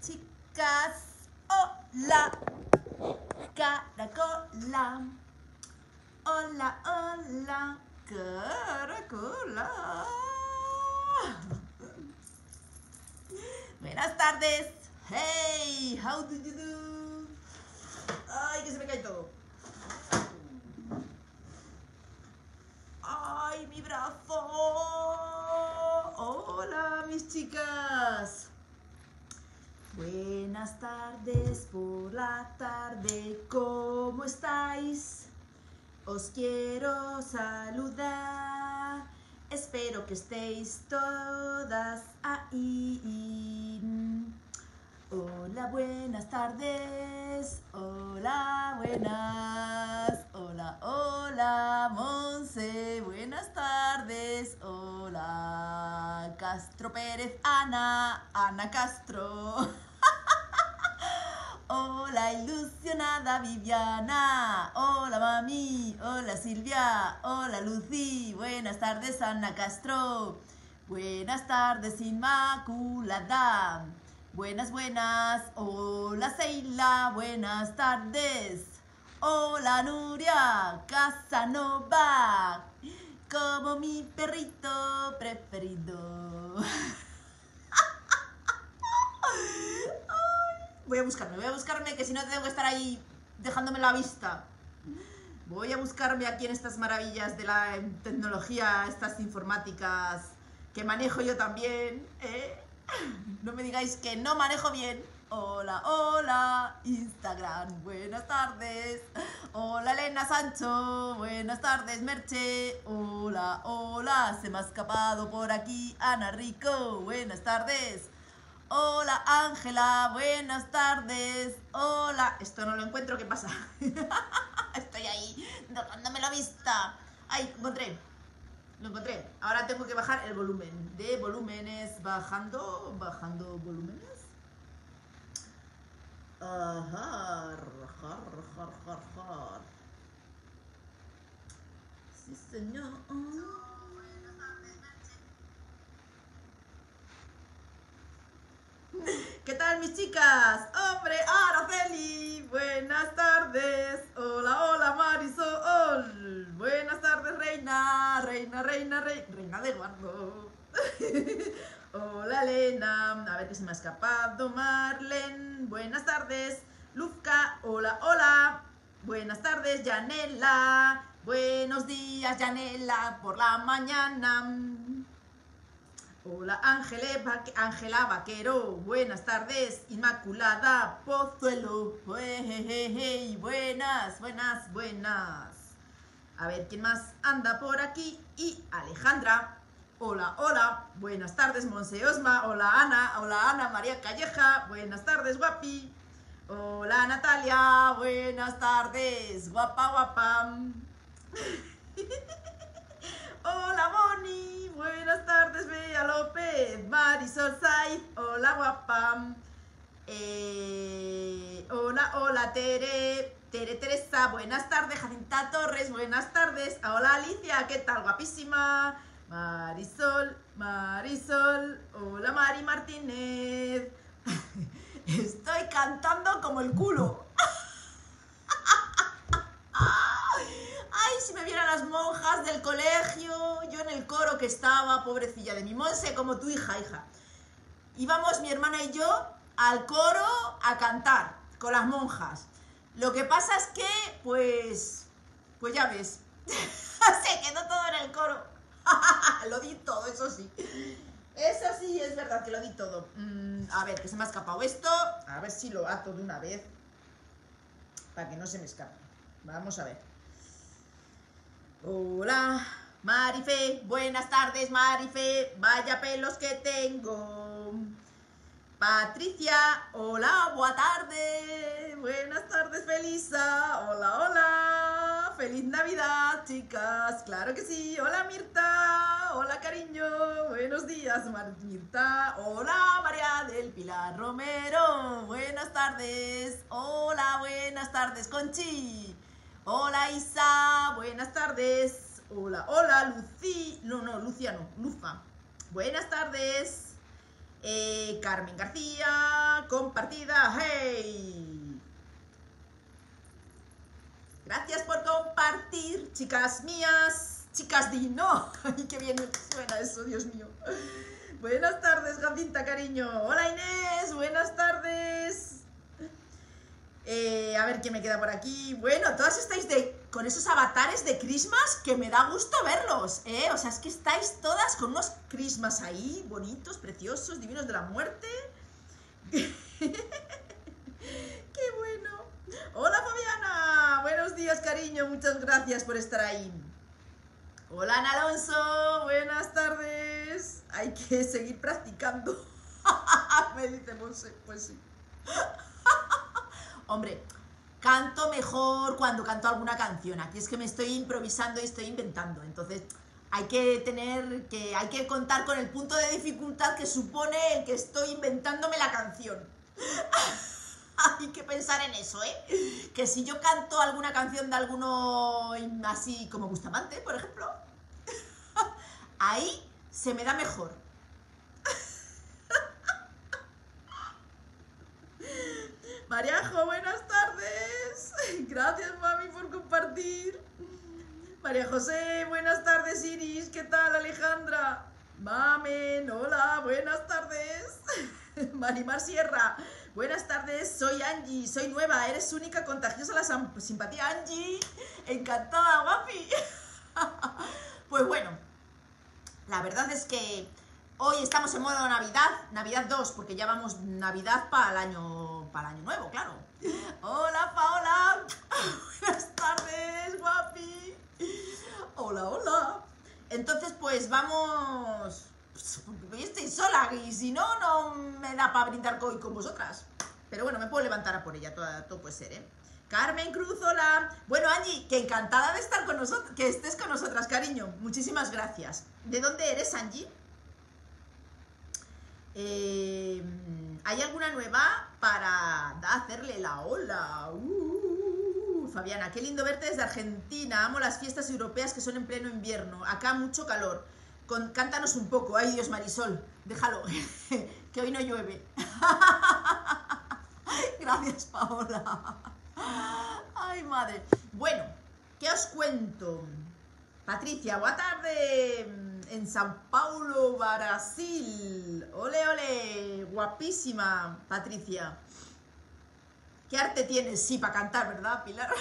chicas. Hola, caracola. Hola, hola, caracola. Buenas tardes. Hey, how do you do? Ay, que se me cae todo. ¡Ay, mi brazo! ¡Hola, mis chicas! Buenas tardes por la tarde, ¿cómo estáis? Os quiero saludar, espero que estéis todas ahí. Hola, buenas tardes. Hola, buenas. Hola, hola, Monse. Buenas tardes. Hola, Castro Pérez, Ana. Ana Castro. Hola, ilusionada Viviana. Hola, mami. Hola, Silvia. Hola, Lucy. Buenas tardes, Ana Castro. Buenas tardes, Inmaculada. Buenas, buenas. Hola, Seila. Buenas tardes. Hola, Nuria. Casanova. Como mi perrito preferido. Voy a buscarme, voy a buscarme, que si no tengo que estar ahí dejándome la vista. Voy a buscarme aquí en estas maravillas de la tecnología, estas informáticas que manejo yo también. ¿eh? No me digáis que no manejo bien. Hola, hola, Instagram, buenas tardes. Hola, Elena Sancho, buenas tardes, Merche. Hola, hola, se me ha escapado por aquí Ana Rico, buenas tardes. Hola, Ángela, buenas tardes. Hola, esto no lo encuentro, ¿qué pasa? Estoy ahí, dejándome la vista. Ay, encontré. Lo encontré. Ahora tengo que bajar el volumen. De volúmenes, bajando, bajando volúmenes. Ajá, jar, jar, jar, jar. Sí, señor. ¿Qué tal mis chicas? Hombre, Araceli, buenas tardes. Hola, hola Marisol. Buenas tardes, reina, reina, reina, reina, reina de Eduardo. hola, Elena. A ver que se me ha escapado. Marlen, buenas tardes. Luzca, hola, hola. Buenas tardes, Yanela. Buenos días, Yanela, por la mañana. Hola Ángele, Ángela Vaquero, buenas tardes, Inmaculada Pozuelo, hey, buenas, buenas, buenas. A ver, ¿quién más anda por aquí? Y Alejandra, hola, hola, buenas tardes, Monse Osma, hola Ana, hola Ana María Calleja, buenas tardes, guapi. Hola Natalia, buenas tardes, guapa, guapa. Hola Moni, buenas tardes Bea López, Marisol Saiz, hola guapa. Eh, hola, hola Tere, Tere Teresa, buenas tardes, Jacinta Torres, buenas tardes. Hola Alicia, ¿qué tal? Guapísima. Marisol, Marisol, hola Mari Martínez. Estoy cantando como el culo. Ay, si me vieran las monjas del colegio, yo en el coro que estaba, pobrecilla de mi Monse, como tu hija, hija. Íbamos mi hermana y yo al coro a cantar con las monjas. Lo que pasa es que, pues, pues ya ves, se quedó todo en el coro. lo di todo, eso sí. Eso sí, es verdad que lo di todo. Mm, a ver, que se me ha escapado esto. A ver si lo ato de una vez. Para que no se me escape. Vamos a ver. Hola, Marife, buenas tardes, Marife, vaya pelos que tengo. Patricia, hola, buena tarde, buenas tardes, Felisa, hola, hola, feliz Navidad, chicas, claro que sí, hola, Mirta, hola, cariño, buenos días, Mirta, hola, María del Pilar Romero, buenas tardes, hola, buenas tardes, Conchi. Hola Isa, buenas tardes. Hola, hola Lucy. No, no, Lucia no, Lufa. Buenas tardes. Eh, Carmen García, compartida, hey. Gracias por compartir, chicas mías, chicas di no. Ay, qué bien suena eso, Dios mío. Buenas tardes, Jacinta, cariño. Hola Inés, buenas tardes. Eh, a ver qué me queda por aquí. Bueno, todas estáis de, con esos avatares de Christmas que me da gusto verlos, ¿eh? O sea, es que estáis todas con unos Christmas ahí, bonitos, preciosos, divinos de la muerte. ¡Qué bueno! Hola Fabiana, buenos días cariño, muchas gracias por estar ahí. Hola Ana Alonso, buenas tardes. Hay que seguir practicando. me dice Monse, pues sí. Hombre, canto mejor cuando canto alguna canción. Aquí es que me estoy improvisando y estoy inventando. Entonces, hay que tener que hay que contar con el punto de dificultad que supone el que estoy inventándome la canción. hay que pensar en eso, ¿eh? Que si yo canto alguna canción de alguno así como Bustamante, por ejemplo, ahí se me da mejor. Mariajo, buenas tardes. Gracias, mami, por compartir. María José, buenas tardes, Iris. ¿Qué tal, Alejandra? Mamen, hola, buenas tardes. Marimar Sierra, buenas tardes. Soy Angie, soy nueva. Eres única, contagiosa la simpatía, Angie. Encantada, guapi. Pues bueno, la verdad es que Hoy estamos en modo Navidad, Navidad 2, porque ya vamos Navidad para el año, para el año nuevo, claro. Hola, Paola. Buenas tardes, guapi. Hola, hola. Entonces, pues vamos... Hoy estoy sola y si no, no me da para brindar hoy con vosotras. Pero bueno, me puedo levantar a por ella, todo, todo puede ser, ¿eh? Carmen Cruz, hola. Bueno, Angie, que encantada de estar con nosotros, que estés con nosotras, cariño. Muchísimas gracias. ¿De dónde eres, Angie? Eh, ¿Hay alguna nueva para hacerle la ola? Uh, Fabiana, qué lindo verte desde Argentina. Amo las fiestas europeas que son en pleno invierno. Acá mucho calor. Con, cántanos un poco. Ay, Dios, Marisol, déjalo, que hoy no llueve. Gracias, Paola. Ay, madre. Bueno, ¿qué os cuento? Patricia, buena tarde en Sao Paulo, Brasil. Ole, ole, guapísima, Patricia. ¿Qué arte tienes? Sí, para cantar, ¿verdad, Pilar?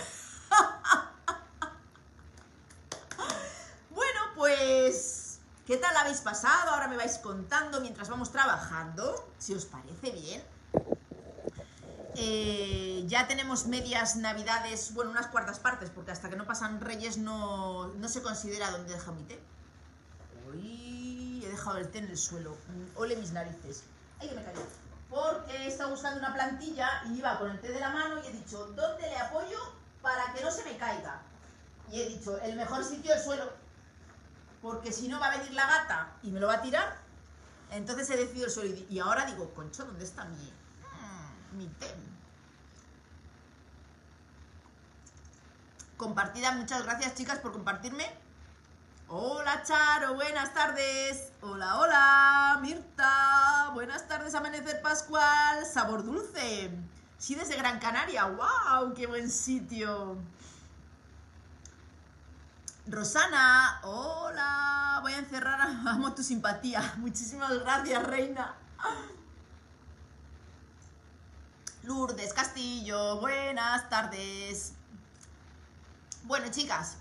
bueno, pues, ¿qué tal habéis pasado? Ahora me vais contando mientras vamos trabajando, si os parece bien. Eh, ya tenemos medias navidades, bueno, unas cuartas partes, porque hasta que no pasan reyes no, no se considera donde deja mi té. Uy, he dejado el té en el suelo. Ole mis narices. Ay, que me. Porque he estado buscando una plantilla y iba con el té de la mano y he dicho, ¿dónde le apoyo para que no se me caiga? Y he dicho, el mejor sitio el suelo. Porque si no va a venir la gata y me lo va a tirar. Entonces he decidido el suelo. Y ahora digo, concho, ¿dónde está mi, mm, mi té? Compartida, muchas gracias chicas por compartirme Hola Charo, buenas tardes. Hola, hola, Mirta. Buenas tardes, Amanecer Pascual. Sabor dulce. Sí, desde Gran Canaria. ¡Wow! ¡Qué buen sitio! Rosana, hola. Voy a encerrar. Amo tu simpatía. Muchísimas gracias, reina. Lourdes Castillo, buenas tardes. Bueno, chicas,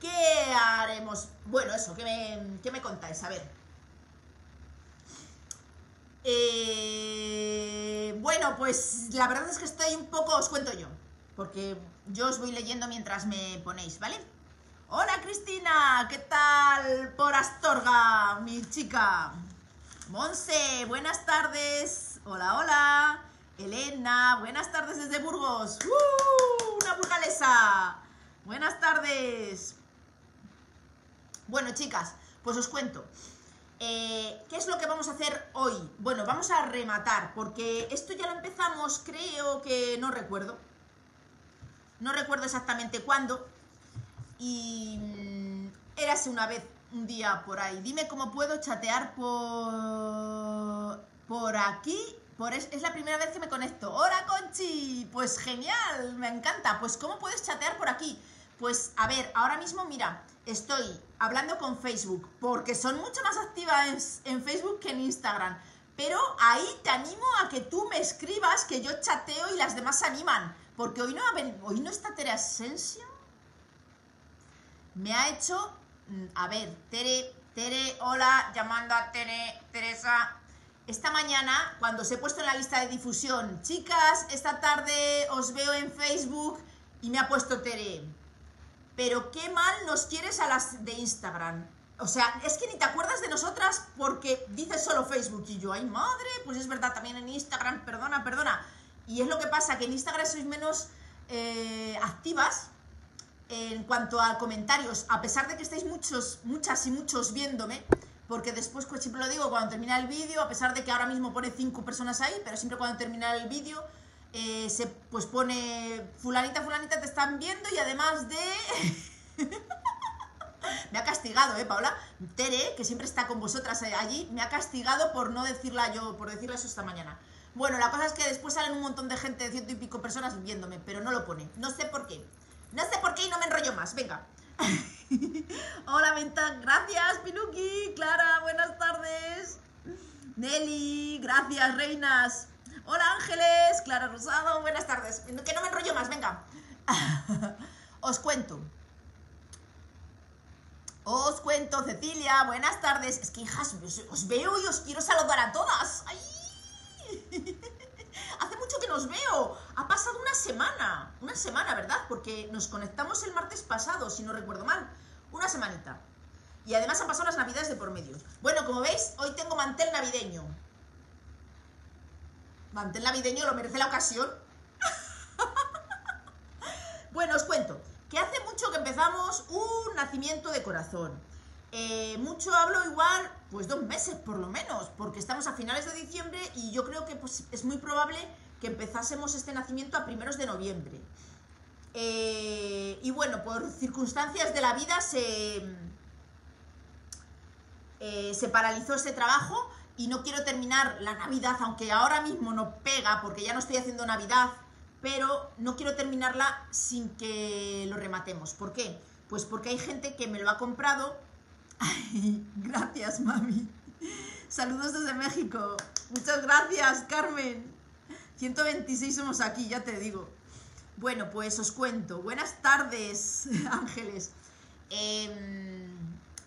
¿Qué haremos? Bueno, eso, ¿qué me, me contáis? A ver. Eh, bueno, pues la verdad es que estoy un poco, os cuento yo, porque yo os voy leyendo mientras me ponéis, ¿vale? Hola Cristina, ¿qué tal por Astorga, mi chica? Monse, buenas tardes. Hola, hola. Elena, buenas tardes desde Burgos. ¡Uh! Una burgalesa. Buenas tardes. Bueno, chicas, pues os cuento. Eh, ¿Qué es lo que vamos a hacer hoy? Bueno, vamos a rematar, porque esto ya lo empezamos, creo que no recuerdo. No recuerdo exactamente cuándo. Y mm, érase una vez, un día por ahí. Dime cómo puedo chatear por por aquí. Por es, es la primera vez que me conecto. ¡Hola, Conchi! Pues genial, me encanta. Pues, ¿cómo puedes chatear por aquí? Pues, a ver, ahora mismo, mira, estoy hablando con Facebook, porque son mucho más activas en, Facebook que en Instagram. Pero ahí te animo a que tú me escribas, que yo chateo y las demás se animan. Porque hoy no, hoy no está Tere Asensio. Me ha hecho. mm, A ver, Tere, Tere, hola, llamando a Tere, Teresa. Esta mañana, cuando os he puesto en la lista de difusión, chicas, esta tarde os veo en Facebook y me ha puesto Tere. Pero qué mal nos quieres a las de Instagram. O sea, es que ni te acuerdas de nosotras porque dices solo Facebook y yo, ay madre, pues es verdad, también en Instagram, perdona, perdona. Y es lo que pasa, que en Instagram sois menos eh, activas en cuanto a comentarios, a pesar de que estáis muchos, muchas y muchos viéndome, porque después, pues siempre lo digo, cuando termina el vídeo, a pesar de que ahora mismo pone cinco personas ahí, pero siempre cuando termina el vídeo, eh, se pues pone fulanita, fulanita, te están viendo y además de... me ha castigado, ¿eh, Paula? Tere, que siempre está con vosotras eh, allí, me ha castigado por no decirla yo, por decirla eso esta mañana. Bueno, la cosa es que después salen un montón de gente de ciento y pico personas viéndome, pero no lo pone. No sé por qué. No sé por qué y no me enrollo más. Venga. Hola, Venta. Gracias, Pinuki. Clara, buenas tardes. Nelly, gracias, reinas. Hola, Ángeles. Clara Rosado, buenas tardes. Que no me enrollo más, venga. Os cuento. Os cuento, Cecilia, buenas tardes. Es que, hijas, os, veo y os quiero saludar a todas. ¡Ay! Hace mucho que nos veo. Ha pasado una semana. Una semana, ¿verdad? Porque nos conectamos el martes pasado, si no recuerdo mal. Una semanita. Y además han pasado las navidades de por medio. Bueno, como veis, hoy tengo mantel navideño. Mantel navideño lo merece la ocasión. bueno, os cuento que hace mucho que empezamos un nacimiento de corazón. Eh, mucho hablo igual, pues dos meses por lo menos, porque estamos a finales de diciembre y yo creo que pues, es muy probable que empezásemos este nacimiento a primeros de noviembre. Eh, y bueno, por circunstancias de la vida se, eh, se paralizó este trabajo y no quiero terminar la Navidad, aunque ahora mismo no pega, porque ya no estoy haciendo Navidad, pero no quiero terminarla sin que lo rematemos. ¿Por qué? Pues porque hay gente que me lo ha comprado. Ay, gracias, mami. Saludos desde México. Muchas gracias, Carmen. 126 somos aquí, ya te digo. Bueno, pues os cuento. Buenas tardes, Ángeles. Em,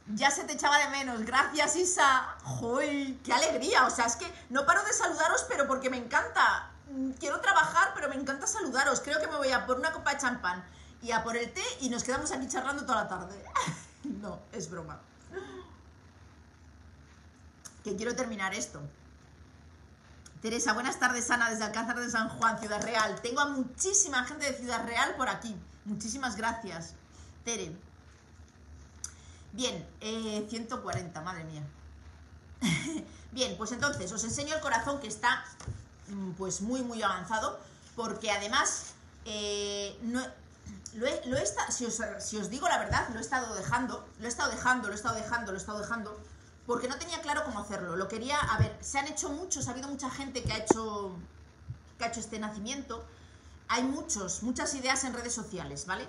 ya se te echaba de menos. Gracias, Isa. ¡Joy! ¡Qué alegría! O sea, es que no paro de saludaros, pero porque me encanta. Mm, Quiero trabajar, pero me encanta saludaros. Creo que me voy a por una copa de champán y a por el té y nos quedamos aquí charlando toda la tarde. no, es broma. Que quiero terminar esto. Teresa, buenas tardes, Ana, desde Alcázar de San Juan, Ciudad Real. Tengo a muchísima gente de Ciudad Real por aquí. Muchísimas gracias, Tere. Bien, eh, 140, madre mía. Bien, pues entonces os enseño el corazón que está mm, pues muy muy avanzado porque además eh, no, lo he, lo he si, os, si os digo la verdad, lo he estado dejando, lo he estado dejando, lo he estado dejando, lo he estado dejando porque no tenía claro cómo hacerlo. Lo quería, a ver, se han hecho muchos, ha habido mucha gente que ha hecho que ha hecho este nacimiento. Hay muchos, muchas ideas en redes sociales, ¿vale?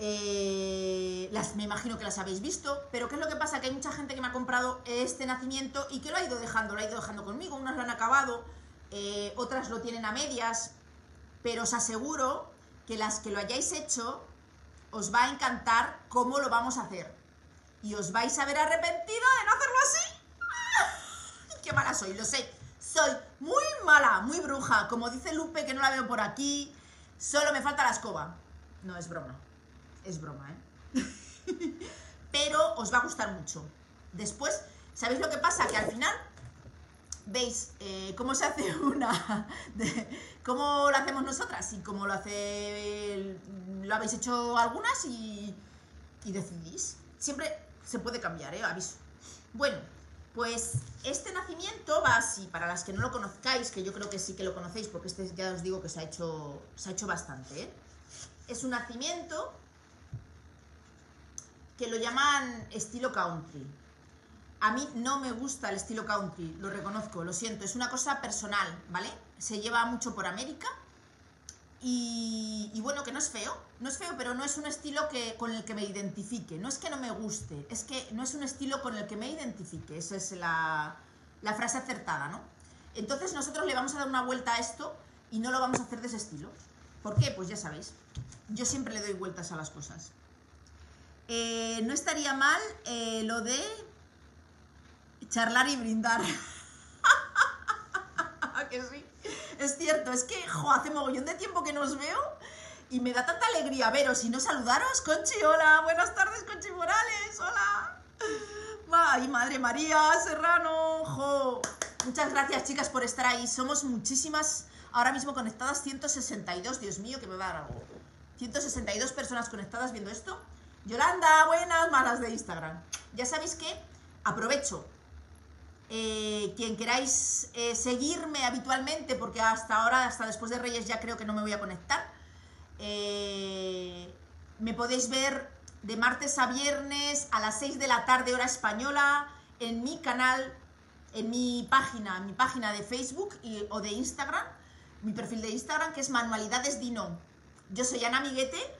Eh, me imagino que las habéis visto, pero ¿qué es lo que pasa? Que hay mucha gente que me ha comprado este nacimiento y que lo ha ido dejando, lo ha ido dejando conmigo, unas lo han acabado, eh, otras lo tienen a medias, pero os aseguro que las que lo hayáis hecho os va a encantar cómo lo vamos a hacer. Y os vais a ver arrepentido de no hacerlo así. ¡Qué mala soy! Lo sé. Soy muy mala, muy bruja. Como dice Lupe, que no la veo por aquí. Solo me falta la escoba. No, es broma. Es broma, ¿eh? Pero os va a gustar mucho. Después, ¿sabéis lo que pasa? Que al final veis eh, cómo se hace una, cómo lo hacemos nosotras y cómo lo hace, lo habéis hecho algunas y, y decidís. Siempre se puede cambiar, ¿eh? Aviso. Bueno, pues este nacimiento va así, para las que no lo conozcáis, que yo creo que sí que lo conocéis, porque este ya os digo que se ha hecho, se ha hecho bastante, ¿eh? Es un nacimiento que lo llaman estilo country. A mí no me gusta el estilo country, lo reconozco, lo siento, es una cosa personal, ¿vale? Se lleva mucho por América y, bueno, que no es feo, no es feo, pero no es un estilo que, con el que me identifique, no es que no me guste, es que no es un estilo con el que me identifique, esa es la, la frase acertada, ¿no? Entonces nosotros le vamos a dar una vuelta a esto y no lo vamos a hacer de ese estilo. ¿Por qué? Pues ya sabéis, yo siempre le doy vueltas a las cosas. Eh, no estaría mal eh, lo de charlar y brindar. que sí. Es cierto, es que jo, hace mogollón de tiempo que nos veo y me da tanta alegría veros y no saludaros. Conchi, hola, buenas tardes, Conchi Morales, hola. Ay, Madre María, Serrano, jo. Muchas gracias, chicas, por estar ahí. Somos muchísimas ahora mismo conectadas, 162, Dios mío, que me va a dar algo. 162 personas conectadas viendo esto. Yolanda, buenas, malas de Instagram. Ya sabéis que aprovecho. Eh, quien queráis eh, seguirme habitualmente, porque hasta ahora, hasta después de Reyes, ya creo que no me voy a conectar. Eh, me podéis ver de martes a viernes a las 6 de la tarde, hora española, en mi canal, en mi página, en mi página de Facebook o de Instagram, mi perfil de Instagram, que es Manualidades Dino. Yo soy Ana Miguete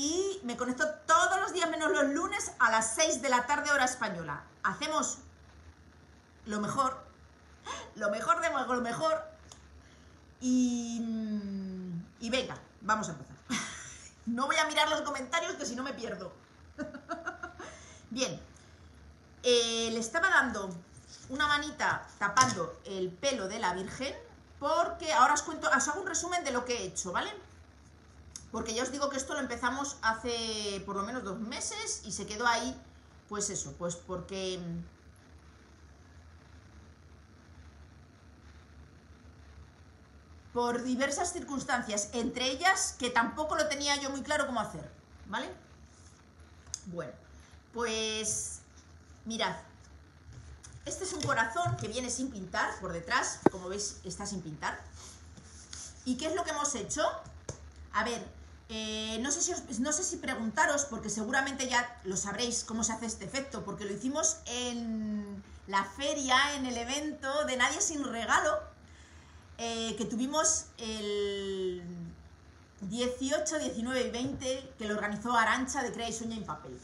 y me conecto todos los días menos los lunes a las 6 de la tarde hora española. Hacemos lo mejor, lo mejor de lo mejor y, venga, vamos a empezar. No voy a mirar los comentarios que si no me pierdo. Bien, eh, le estaba dando una manita tapando el pelo de la Virgen porque ahora os cuento, os hago un resumen de lo que he hecho, ¿vale? Porque ya os digo que esto lo empezamos hace por lo menos dos meses y se quedó ahí, pues eso, pues porque... Por diversas circunstancias, entre ellas que tampoco lo tenía yo muy claro cómo hacer, ¿vale? Bueno, pues mirad, este es un corazón que viene sin pintar por detrás, como veis está sin pintar. ¿Y qué es lo que hemos hecho? A ver, eh, no, sé si no sé si preguntaros, porque seguramente ya lo sabréis cómo se hace este efecto, porque lo hicimos en la feria, en el evento de Nadie sin regalo, eh, que tuvimos el 18, 19 y 20, que lo organizó Arancha de Crea y en Papel.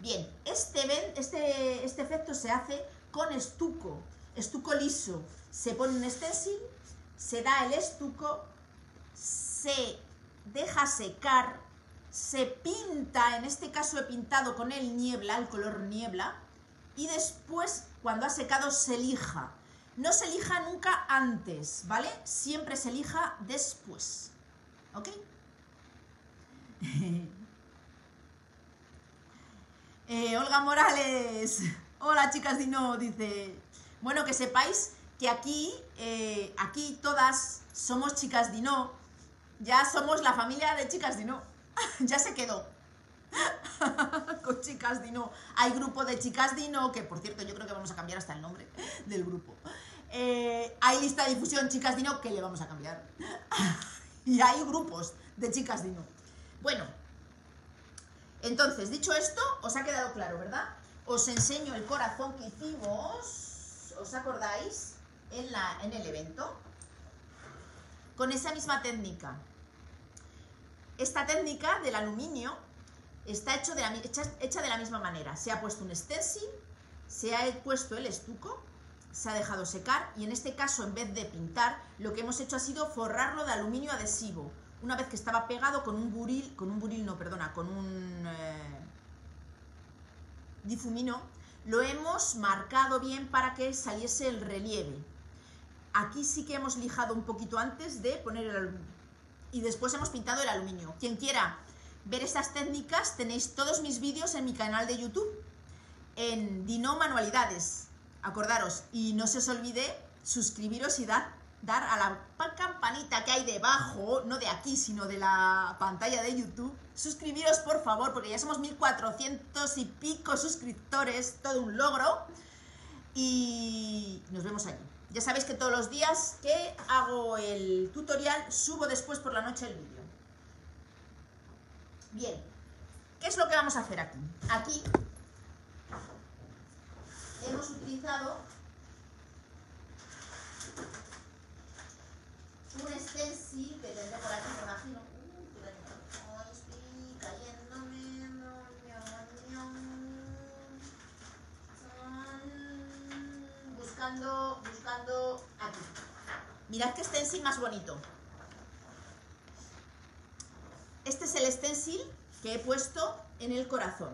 Bien, este, este, este efecto se hace con estuco, estuco liso. Se pone un stencil, se da el estuco, se deja secar, se pinta, en este caso he pintado con el niebla, el color niebla, y después, cuando ha secado, se lija. No se lija nunca antes, ¿vale? Siempre se lija después. ¿Ok? Eh, Olga Morales. Hola chicas Dino, dice. Bueno, que sepáis que aquí, eh, aquí todas somos chicas Dino ya somos la familia de Chicas Dino. ya se quedó. Con Chicas Dino. Hay grupo de Chicas Dino, que por cierto yo creo que vamos a cambiar hasta el nombre del grupo. Eh, hay lista de difusión Chicas Dino, que le vamos a cambiar. y hay grupos de Chicas Dino. Bueno, entonces, dicho esto, os ha quedado claro, ¿verdad? Os enseño el corazón que hicimos, ¿os acordáis? En, la, en el evento con esa misma técnica. Esta técnica del aluminio está hecho de la, hecha, de la misma manera. Se ha puesto un stencil, se ha puesto el estuco, se ha dejado secar y en este caso en vez de pintar lo que hemos hecho ha sido forrarlo de aluminio adhesivo. Una vez que estaba pegado con un buril, con un buril no, perdona, con un eh, difumino, lo hemos marcado bien para que saliese el relieve. Aquí sí que hemos lijado un poquito antes de poner el aluminio. Y después hemos pintado el aluminio. Quien quiera ver estas técnicas, tenéis todos mis vídeos en mi canal de YouTube, en Dino Manualidades. Acordaros, y no se os olvide suscribiros y dar, dar a la campanita que hay debajo, no de aquí, sino de la pantalla de YouTube. Suscribiros, por favor, porque ya somos 1400 y pico suscriptores, todo un logro. Y nos vemos allí. Ya sabéis que todos los días que hago el tutorial subo después por la noche el vídeo. Bien, ¿qué es lo que vamos a hacer aquí? Aquí hemos utilizado un stencil que tendré por aquí, me imagino. Uh. Buscando, buscando aquí. Mirad qué stencil más bonito. Este es el stencil que he puesto en el corazón,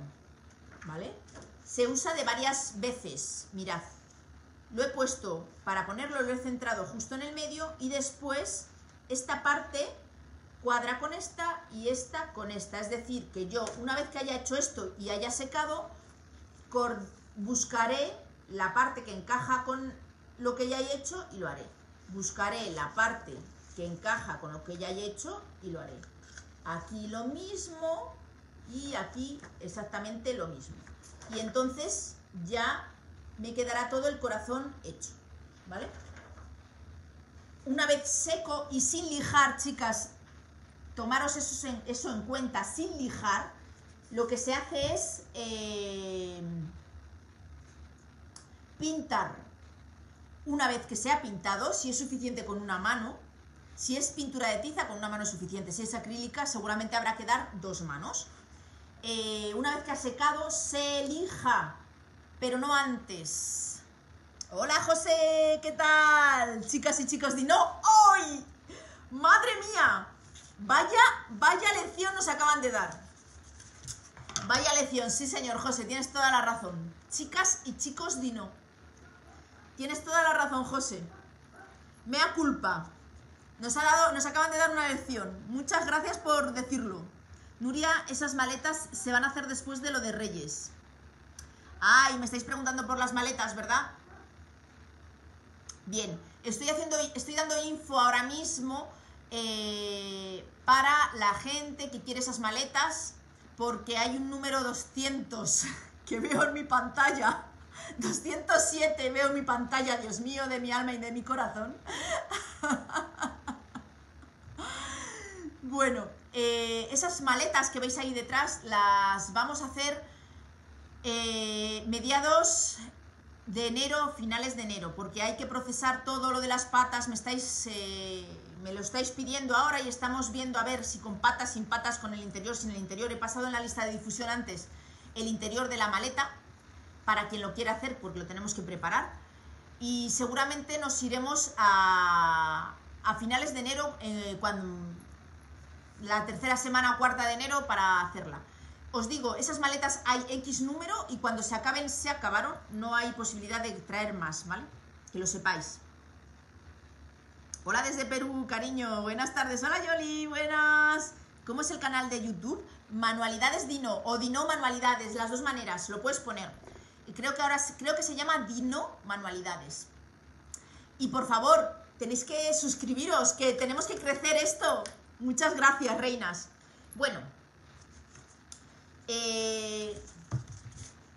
¿vale? Se usa de varias veces, mirad. Lo he puesto, para ponerlo lo he centrado justo en el medio y después esta parte cuadra con esta y esta con esta. Es decir, que yo una vez que haya hecho esto y haya secado, buscaré la parte que encaja con lo que ya he hecho y lo haré. Buscaré la parte que encaja con lo que ya he hecho y lo haré. Aquí lo mismo y aquí exactamente lo mismo. Y entonces ya me quedará todo el corazón hecho, ¿vale? Una vez seco y sin lijar, chicas, tomaros eso en, eso en cuenta, sin lijar, lo que se hace es eh, pintar. Una vez que se ha pintado, si es suficiente con una mano, si es pintura de tiza, con una mano suficiente. Si es acrílica, seguramente habrá que dar dos manos. Eh, una vez que ha secado, se lija, pero no antes. Hola José, ¿qué tal? Chicas y chicos de no, hoy. Madre mía, vaya, vaya lección nos acaban de dar. Vaya lección, sí señor José, tienes toda la razón. Chicas y chicos Dino. Tienes toda la razón, José. Mea culpa. Nos, ha dado, nos acaban de dar una lección. Muchas gracias por decirlo. Nuria, esas maletas se van a hacer después de lo de Reyes. Ay, me estáis preguntando por las maletas, ¿verdad? Bien, estoy, haciendo, estoy dando info ahora mismo eh, para la gente que quiere esas maletas porque hay un número 200 que veo en mi pantalla. 207 veo mi pantalla, Dios mío, de mi alma y de mi corazón. bueno, eh, esas maletas que veis ahí detrás las vamos a hacer eh, mediados de enero, finales de enero, porque hay que procesar todo lo de las patas, me estáis... Eh, me lo estáis pidiendo ahora y estamos viendo a ver si con patas, sin patas, con el interior, sin el interior. He pasado en la lista de difusión antes el interior de la maleta, para quien lo quiera hacer, porque lo tenemos que preparar. Y seguramente nos iremos a, a finales de enero, cuando, la tercera semana o cuarta de enero para hacerla. Os digo, esas maletas hay X número y cuando se acaben, se acabaron. No hay posibilidad de traer más, ¿vale? Que lo sepáis. Hola desde Perú, cariño. Buenas tardes. Hola Yoli, buenas. ¿Cómo es el canal de YouTube? Manualidades Dino o Dino Manualidades, las dos maneras, lo puedes poner. Creo que ahora creo que se llama Dino Manualidades. Y por favor, tenéis que suscribiros, que tenemos que crecer esto. Muchas gracias, reinas. Bueno, eh,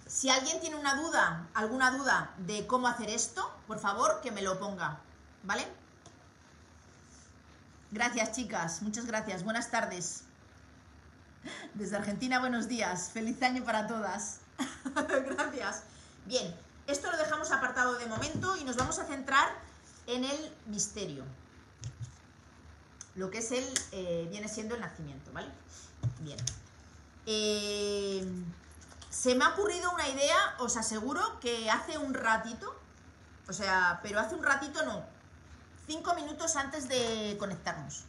si alguien tiene una duda, alguna duda de cómo hacer esto, por favor que me lo ponga, ¿vale? Gracias, chicas. Muchas gracias. Buenas tardes. Desde Argentina, buenos días. Feliz año para todas. gracias. Bien, esto lo dejamos apartado de momento y nos vamos a centrar en el misterio lo que es el, eh, viene siendo el nacimiento, ¿vale? Bien. Eh, se me ha ocurrido una idea, os aseguro que hace un ratito, o sea, pero hace un ratito no, cinco minutos antes de conectarnos.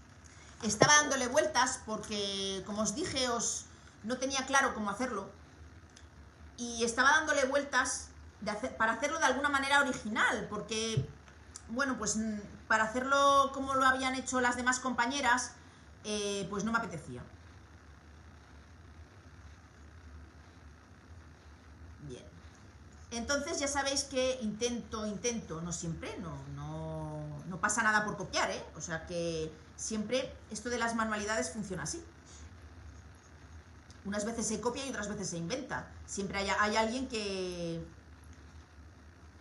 Estaba dándole vueltas porque, como os dije, os no tenía claro cómo hacerlo. Y estaba dándole vueltas para hacerlo de alguna manera original, porque, bueno, pues para hacerlo como lo habían hecho las demás compañeras, eh, pues no me apetecía. Bien. Entonces ya sabéis que intento, intento, no siempre, no, no, no pasa nada por copiar, ¿eh? O sea que siempre esto de las manualidades funciona así. Unas veces se copia y otras veces se inventa. Siempre hay, hay alguien que,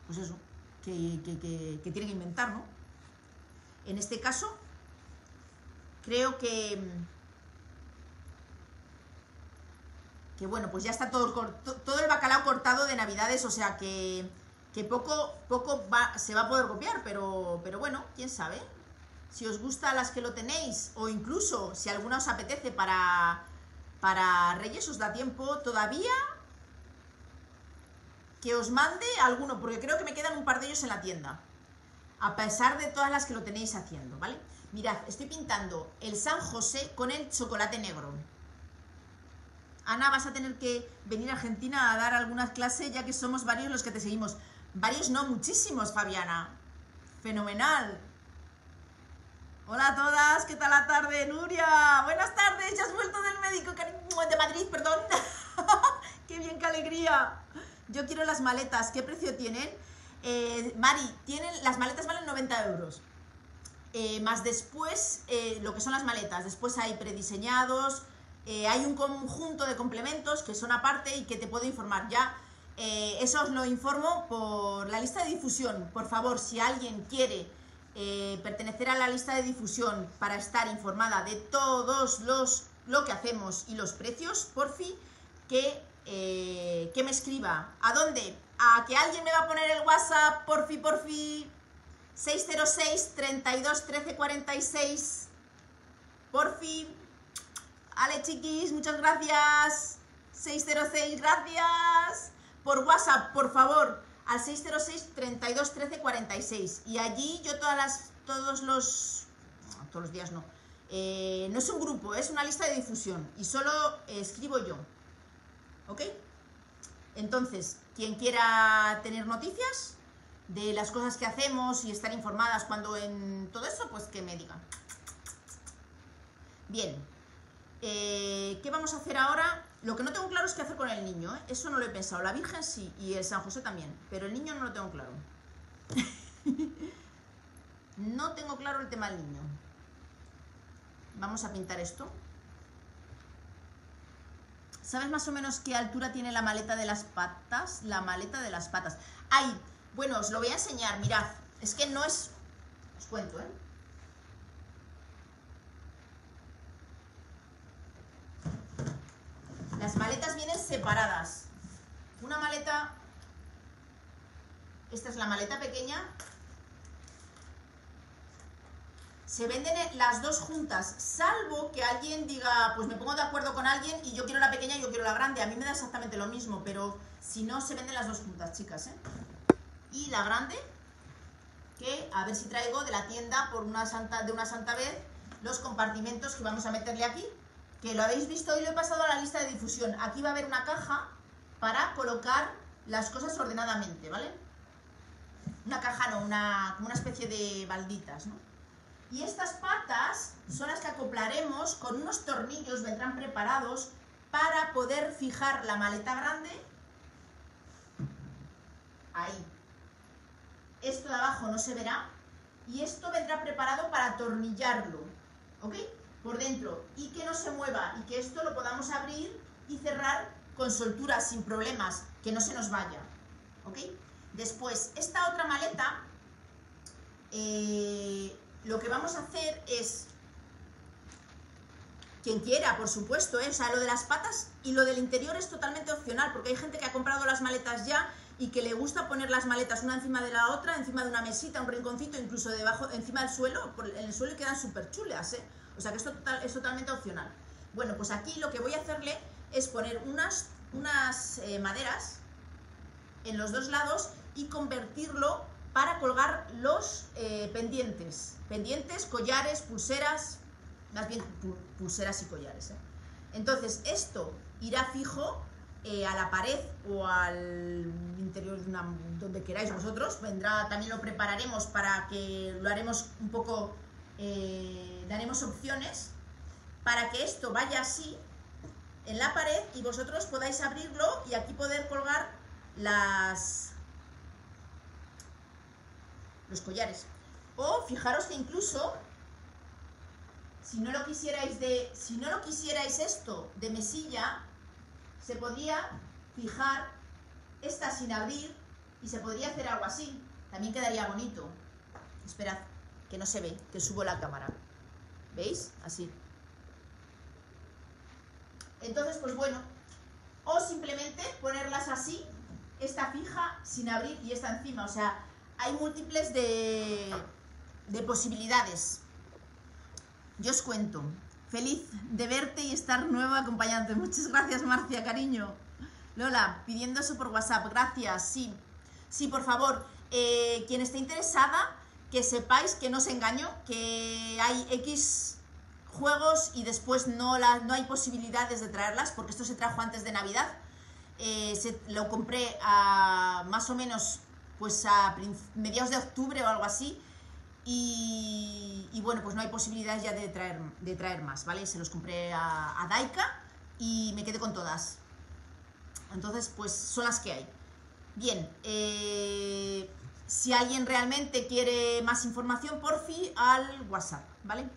pues eso, que, que tiene que inventar, ¿no? En este caso, creo que, que bueno, pues ya está todo, el bacalao cortado de navidades, o sea que que poco, poco se va a poder copiar, pero, pero bueno, quién sabe. Si os gusta las que lo tenéis, o incluso si alguna os apetece para, para Reyes, os da tiempo todavía que os mande alguno, porque creo que me quedan un par de ellos en la tienda. A pesar de todas las que lo tenéis haciendo, ¿vale? Mirad, estoy pintando el San José con el chocolate negro. Ana, vas a tener que venir a Argentina a dar algunas clases, ya que somos varios los que te seguimos. Varios no, muchísimos, Fabiana. Fenomenal. Hola a todas, ¿qué tal la tarde? Nuria, buenas tardes, ya has vuelto del médico de Madrid, perdón. Qué bien, qué alegría. Yo quiero las maletas, ¿qué precio tienen? Eh, Mari, tienen, las maletas valen 90 euros. Eh, más después, eh, lo que son las maletas. Después hay prediseñados, hay un conjunto de complementos que son aparte y que te puedo informar ya eso os lo informo por la lista de difusión. Por favor, si alguien quiere eh, pertenecer a la lista de difusión para estar informada de todos los lo que hacemos y los precios, por fin, que, eh, me escriba. ¿A dónde? A que alguien me va a poner el WhatsApp, por fin, por fin. 606 32 13 46. Por fin. Ale chiquis, muchas gracias. 606, gracias por WhatsApp, por favor, al 606 32 13 46. Y allí yo todas las, todos los, todos los días no, eh, no es un grupo, es una lista de difusión y solo escribo yo. ¿Ok? Entonces, quien quiera tener noticias de las cosas que hacemos y estar informadas cuando en todo eso, pues que me digan. Bien, eh, ¿qué vamos a hacer ahora? Lo que no tengo claro es qué hacer con el niño, ¿eh? eso no lo he pensado. La Virgen sí, y el San José también, pero el niño no lo tengo claro. no tengo claro el tema del niño. Vamos a pintar esto. ¿Sabes más o menos qué altura tiene la maleta de las patas? La maleta de las patas. ¡Ay! Bueno, os lo voy a enseñar, mirad. Es que no es... Os cuento, ¿eh? Las maletas vienen separadas. Una maleta, esta es la maleta pequeña. Se venden las dos juntas, salvo que alguien diga, pues me pongo de acuerdo con alguien y yo quiero la pequeña y yo quiero la grande. A mí me da exactamente lo mismo, pero si no, se venden las dos juntas, chicas. ¿eh? Y la grande, que a ver si traigo de la tienda por una santa, de una santa vez los compartimentos que vamos a meterle aquí que lo habéis visto y lo he pasado a la lista de difusión. Aquí va a haber una caja para colocar las cosas ordenadamente, ¿vale? Una caja no, una, como una especie de balditas, ¿no? Y estas patas son las que acoplaremos con unos tornillos, vendrán preparados para poder fijar la maleta grande ahí. Esto de abajo no se verá y esto vendrá preparado para atornillarlo, ¿ok? Por dentro y que no se mueva y que esto lo podamos abrir y cerrar con soltura sin problemas, que no se nos vaya. ¿Ok? Después, esta otra maleta, eh, lo que vamos a hacer es, quien quiera, por supuesto, ¿eh? o sea, lo de las patas y lo del interior es totalmente opcional, porque hay gente que ha comprado las maletas ya y que le gusta poner las maletas una encima de la otra, encima de una mesita, un rinconcito, incluso debajo, encima del suelo, en el suelo quedan súper chulas, ¿eh? O sea que esto es totalmente opcional. Bueno, pues aquí lo que voy a hacerle es poner unas, unas eh, maderas en los dos lados y convertirlo para colgar los eh, pendientes. Pendientes, collares, pulseras, más bien pulseras y collares. ¿eh? Entonces, esto irá fijo a la pared o al interior de una, donde queráis vosotros. Vendrá, también lo prepararemos para que lo haremos un poco eh, daremos opciones para que esto vaya así en la pared y vosotros podáis abrirlo y aquí poder colgar las los collares. O fijaros que incluso si no lo quisierais de si no lo quisierais esto de mesilla se podría fijar esta sin abrir y se podría hacer algo así. También quedaría bonito. Esperad que no se ve, que subo la cámara. ¿Veis? Así. Entonces, pues bueno, o simplemente ponerlas así, esta fija sin abrir y esta encima. O sea, hay múltiples de, de posibilidades. Yo os cuento. Feliz de verte y estar nueva acompañante. Muchas gracias, Marcia, cariño. Lola, pidiendo eso por WhatsApp. Gracias, sí. Sí, por favor. Eh, quien esté interesada, que sepáis que no os engaño, que hay X juegos y después no, la, no hay posibilidades de traerlas, porque esto se trajo antes de Navidad. Eh, lo compré a más o menos pues a mediados de octubre o algo así. Y, y, bueno, pues no hay posibilidades ya de traer, de traer más, ¿vale? Se los compré a, a Daika y me quedé con todas. Entonces, pues son las que hay. Bien, eh, si alguien realmente quiere más información, por fin al WhatsApp, ¿vale?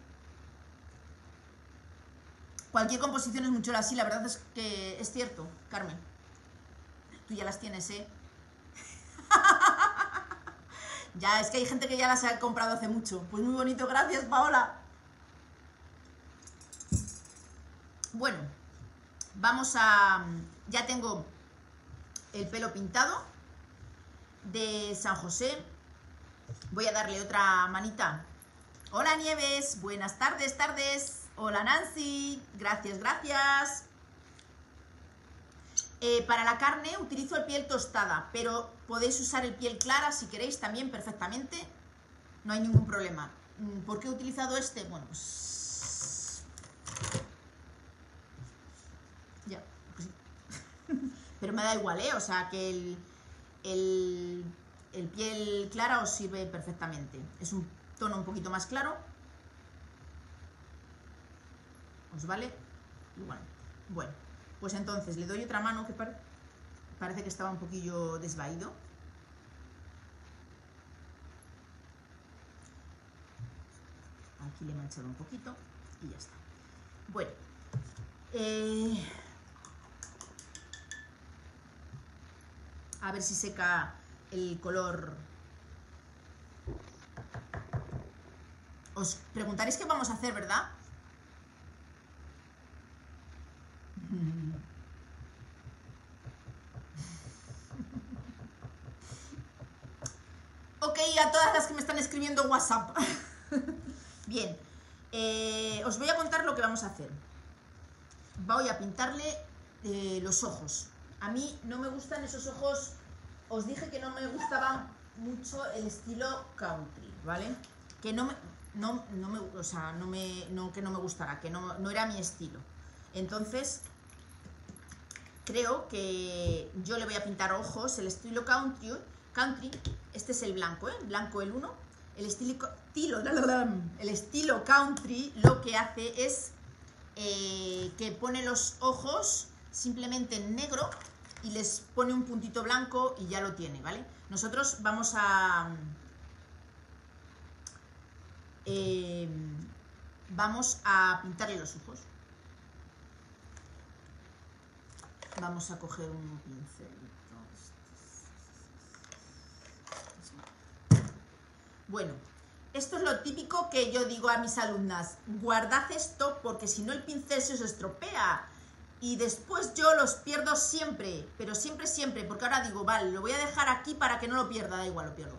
Cualquier composición es mucho así, la verdad es que es cierto, Carmen. Tú ya las tienes, ¿eh? ya, es que hay gente que ya las ha comprado hace mucho. Pues muy bonito, gracias, Paola. Bueno, vamos a... Ya tengo el pelo pintado de San José. Voy a darle otra manita. Hola Nieves, buenas tardes, tardes. Hola Nancy, gracias, gracias. Eh, para la carne utilizo el piel tostada, pero podéis usar el piel clara si queréis también perfectamente. No hay ningún problema. Mm, ¿Por qué he utilizado este? Bueno, pues... Ya, pues pero me da igual, ¿eh? O sea, que el, el, el piel clara os sirve perfectamente. Es un tono un poquito más claro. ¿Os vale? Igual. Bueno, pues entonces le doy otra mano que parece que estaba un poquillo desvaído. Aquí le he manchado un poquito y ya está. Bueno, eh, a ver si seca el color. Os preguntaréis qué vamos a hacer, ¿verdad? Ok, a todas las que me están escribiendo WhatsApp. Bien, eh, os voy a contar lo que vamos a hacer. Voy a pintarle eh, los ojos. A mí no me gustan esos ojos, os dije que no me gustaba mucho el estilo country, ¿vale? Que no me, no, me, o sea, no me, no que no me gustara, que no, no era mi estilo. Entonces, creo que yo le voy a pintar ojos, el estilo country, country este es el blanco, ¿eh? blanco el 1, el estilo, el estilo country lo que hace es eh, que pone los ojos simplemente en negro y les pone un puntito blanco y ya lo tiene, ¿vale? Nosotros vamos a... Eh, vamos a pintarle los ojos. Vamos a coger un pincel. Bueno, esto es lo típico que yo digo a mis alumnas. Guardad esto porque si no el pincel se os estropea y después yo los pierdo siempre, pero siempre, siempre, porque ahora digo, vale, lo voy a dejar aquí para que no lo pierda, da igual, lo pierdo.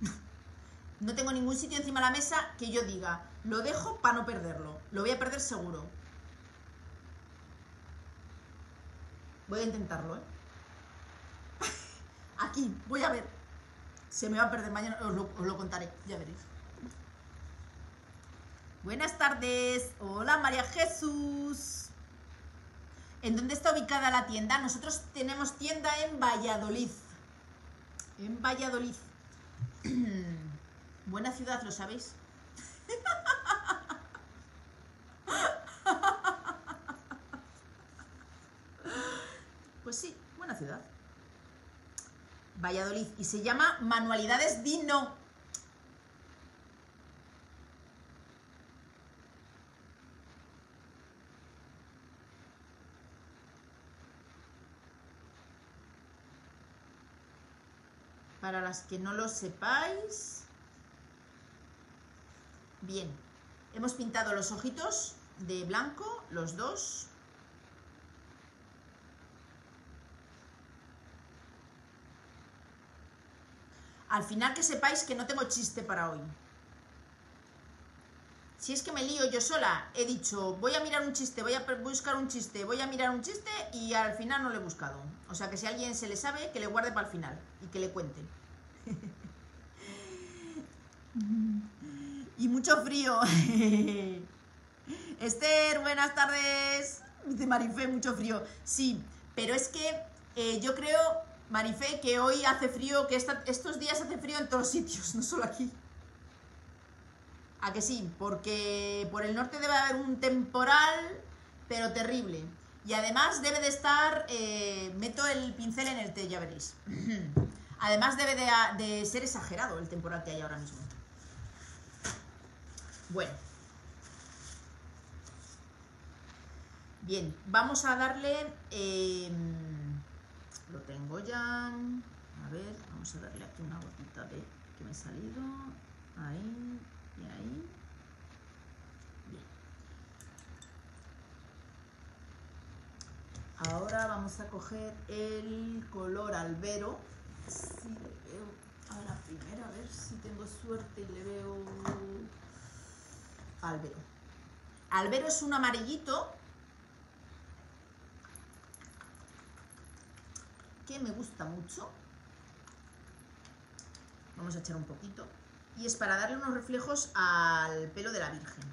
no tengo ningún sitio encima de la mesa que yo diga, lo dejo para no perderlo, lo voy a perder seguro. Voy a intentarlo, ¿eh? aquí, voy a ver. Se me va a perder mañana, os lo, os lo contaré, ya veréis. Buenas tardes, hola María Jesús. ¿En dónde está ubicada la tienda? Nosotros tenemos tienda en Valladolid. En Valladolid. Buena ciudad, ¿lo sabéis? Pues sí, buena ciudad. Valladolid. Y se llama Manualidades Dino. Para las que no lo sepáis. Bien, hemos pintado los ojitos de blanco, los dos. Al final que sepáis que no tengo chiste para hoy. Si es que me lío yo sola, he dicho, voy a mirar un chiste, voy a buscar un chiste, voy a mirar un chiste y al final no lo he buscado. O sea que si a alguien se le sabe, que le guarde para el final y que le cuente. Y mucho frío. Esther, buenas tardes. Dice Marifé, mucho frío. Sí, pero es que eh, yo creo, Marifé, que hoy hace frío, que estos días hace frío en todos sitios, no solo aquí. A que sí, porque por el norte debe haber un temporal, pero terrible. Y además debe de estar, eh, meto el pincel en el té, ya veréis. además debe de, ser exagerado el temporal que hay ahora mismo. Bueno. Bien, vamos a darle... Em, lo tengo ya. A ver, vamos a darle aquí una gotita de que me ha salido. Ahí y ahí. Bien. Ahora vamos a coger el color albero. Si le veo a la primera, a ver si tengo suerte y le veo albero. Albero es un amarillito que me gusta mucho. Vamos a echar un poquito. Y es para darle unos reflejos al pelo de la Virgen.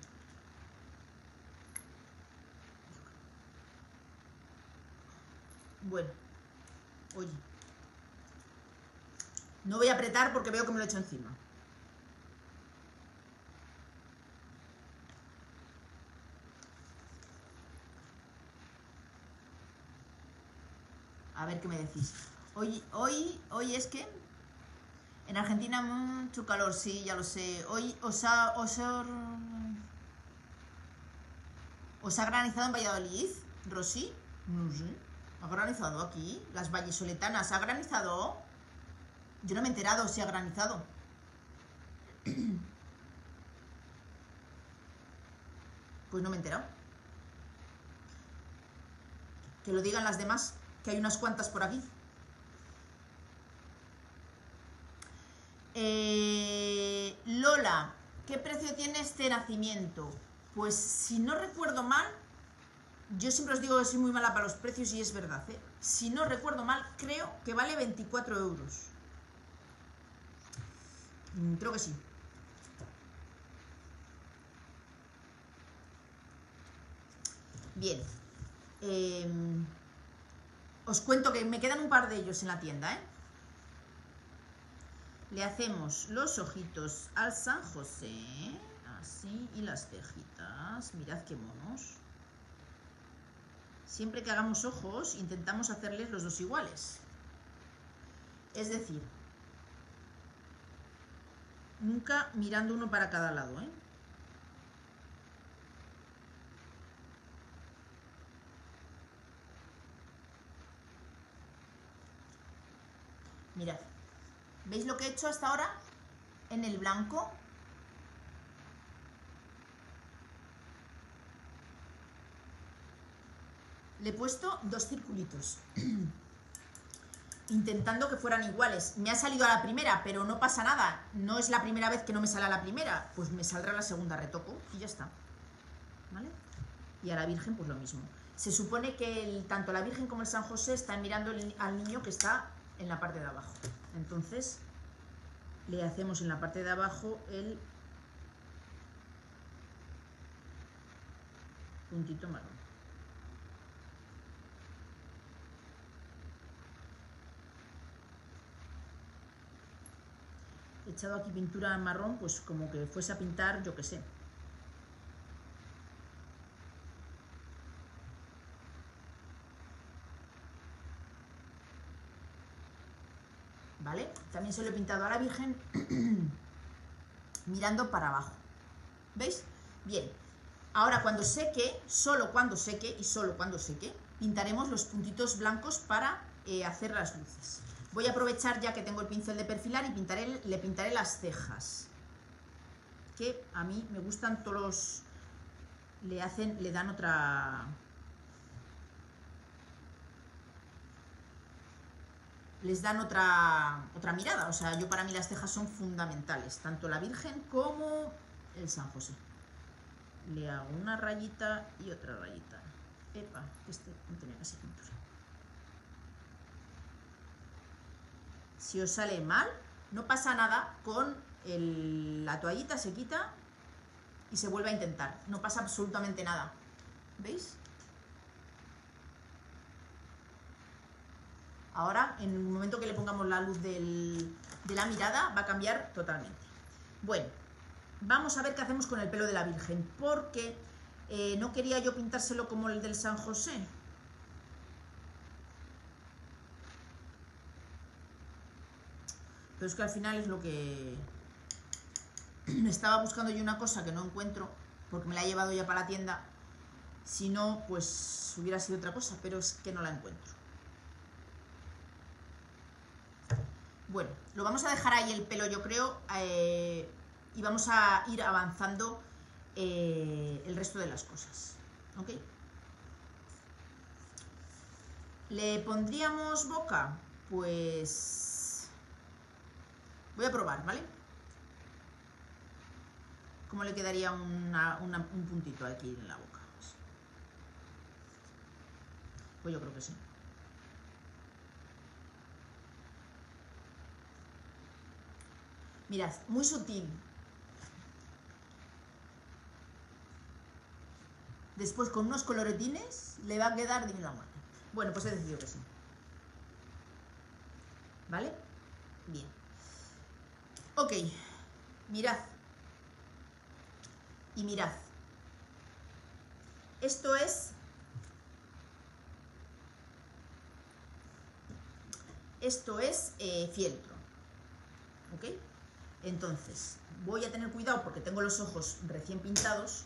Bueno, oye. No voy a apretar porque veo que me lo he hecho encima. A ver qué me decís. Hoy, hoy, hoy es que en Argentina mucho calor, sí, ya lo sé. Hoy os ha, os ha, os ha granizado en Valladolid, Rosy. No sé. ¿Ha granizado aquí? Las vallesoletanas, ¿ha granizado? Yo no me he enterado si ha granizado. Pues no me he enterado. Que lo digan las demás que hay unas cuantas por aquí. Eh, Lola, ¿qué precio tiene este nacimiento? Pues si no recuerdo mal, yo siempre os digo que soy muy mala para los precios y es verdad. ¿eh? Si no recuerdo mal, creo que vale 24 euros. Mm, creo que sí. Bien. Eh, os cuento que me quedan un par de ellos en la tienda, ¿eh? Le hacemos los ojitos al San José, así, y las cejitas. Mirad qué monos. Siempre que hagamos ojos, intentamos hacerles los dos iguales. Es decir, nunca mirando uno para cada lado, ¿eh? Mirad. ¿Veis lo que he hecho hasta ahora? En el blanco. Le he puesto dos circulitos. Intentando que fueran iguales. Me ha salido a la primera, pero no pasa nada. No es la primera vez que no me sale a la primera. Pues me saldrá la segunda retoco y ya está. ¿Vale? Y a la Virgen pues lo mismo. Se supone que tanto la Virgen como el San José están mirando al niño que está en la parte de abajo. Entonces le hacemos en la parte de abajo el puntito marrón. He echado aquí pintura marrón, pues como que fuese a pintar, yo que sé, También se lo he pintado a la Virgen mirando para abajo. ¿Veis? Bien. Ahora cuando seque, solo cuando seque y solo cuando seque, pintaremos los puntitos blancos para eh, hacer las luces. Voy a aprovechar ya que tengo el pincel de perfilar y pintaré, le pintaré las cejas. Que a mí me gustan todos los... Le hacen, le dan otra... les dan otra, otra mirada. O sea, yo para mí las cejas son fundamentales, tanto la Virgen como el San José. Le hago una rayita y otra rayita. Epa, este no tenía casi pintura. Si os sale mal, no pasa nada con la toallita, se quita y se vuelve a intentar. No pasa absolutamente nada. ¿Veis? Ahora, en el momento que le pongamos la luz de la mirada, va a cambiar totalmente. Bueno, vamos a ver qué hacemos con el pelo de la Virgen, porque eh, no quería yo pintárselo como el del San José. Pero es que al final es lo que... Estaba buscando yo una cosa que no encuentro, porque me la he llevado ya para la tienda. Si no, pues hubiera sido otra cosa, pero es que no la encuentro. Bueno, lo vamos a dejar ahí el pelo, yo creo, eh, y vamos a ir avanzando eh, el resto de las cosas. ¿Ok? ¿Le pondríamos boca? Pues... Voy a probar, ¿vale? ¿Cómo le quedaría un puntito aquí en la boca? Pues yo creo que sí. Mirad, muy sutil. Después con unos coloretines le va a quedar divino la muerte. Bueno, pues he decidido que sí. ¿Vale? Bien. Ok, mirad. Y mirad. Esto es... Esto es eh, fieltro. ¿Ok? Entonces, voy a tener cuidado porque tengo los ojos recién pintados.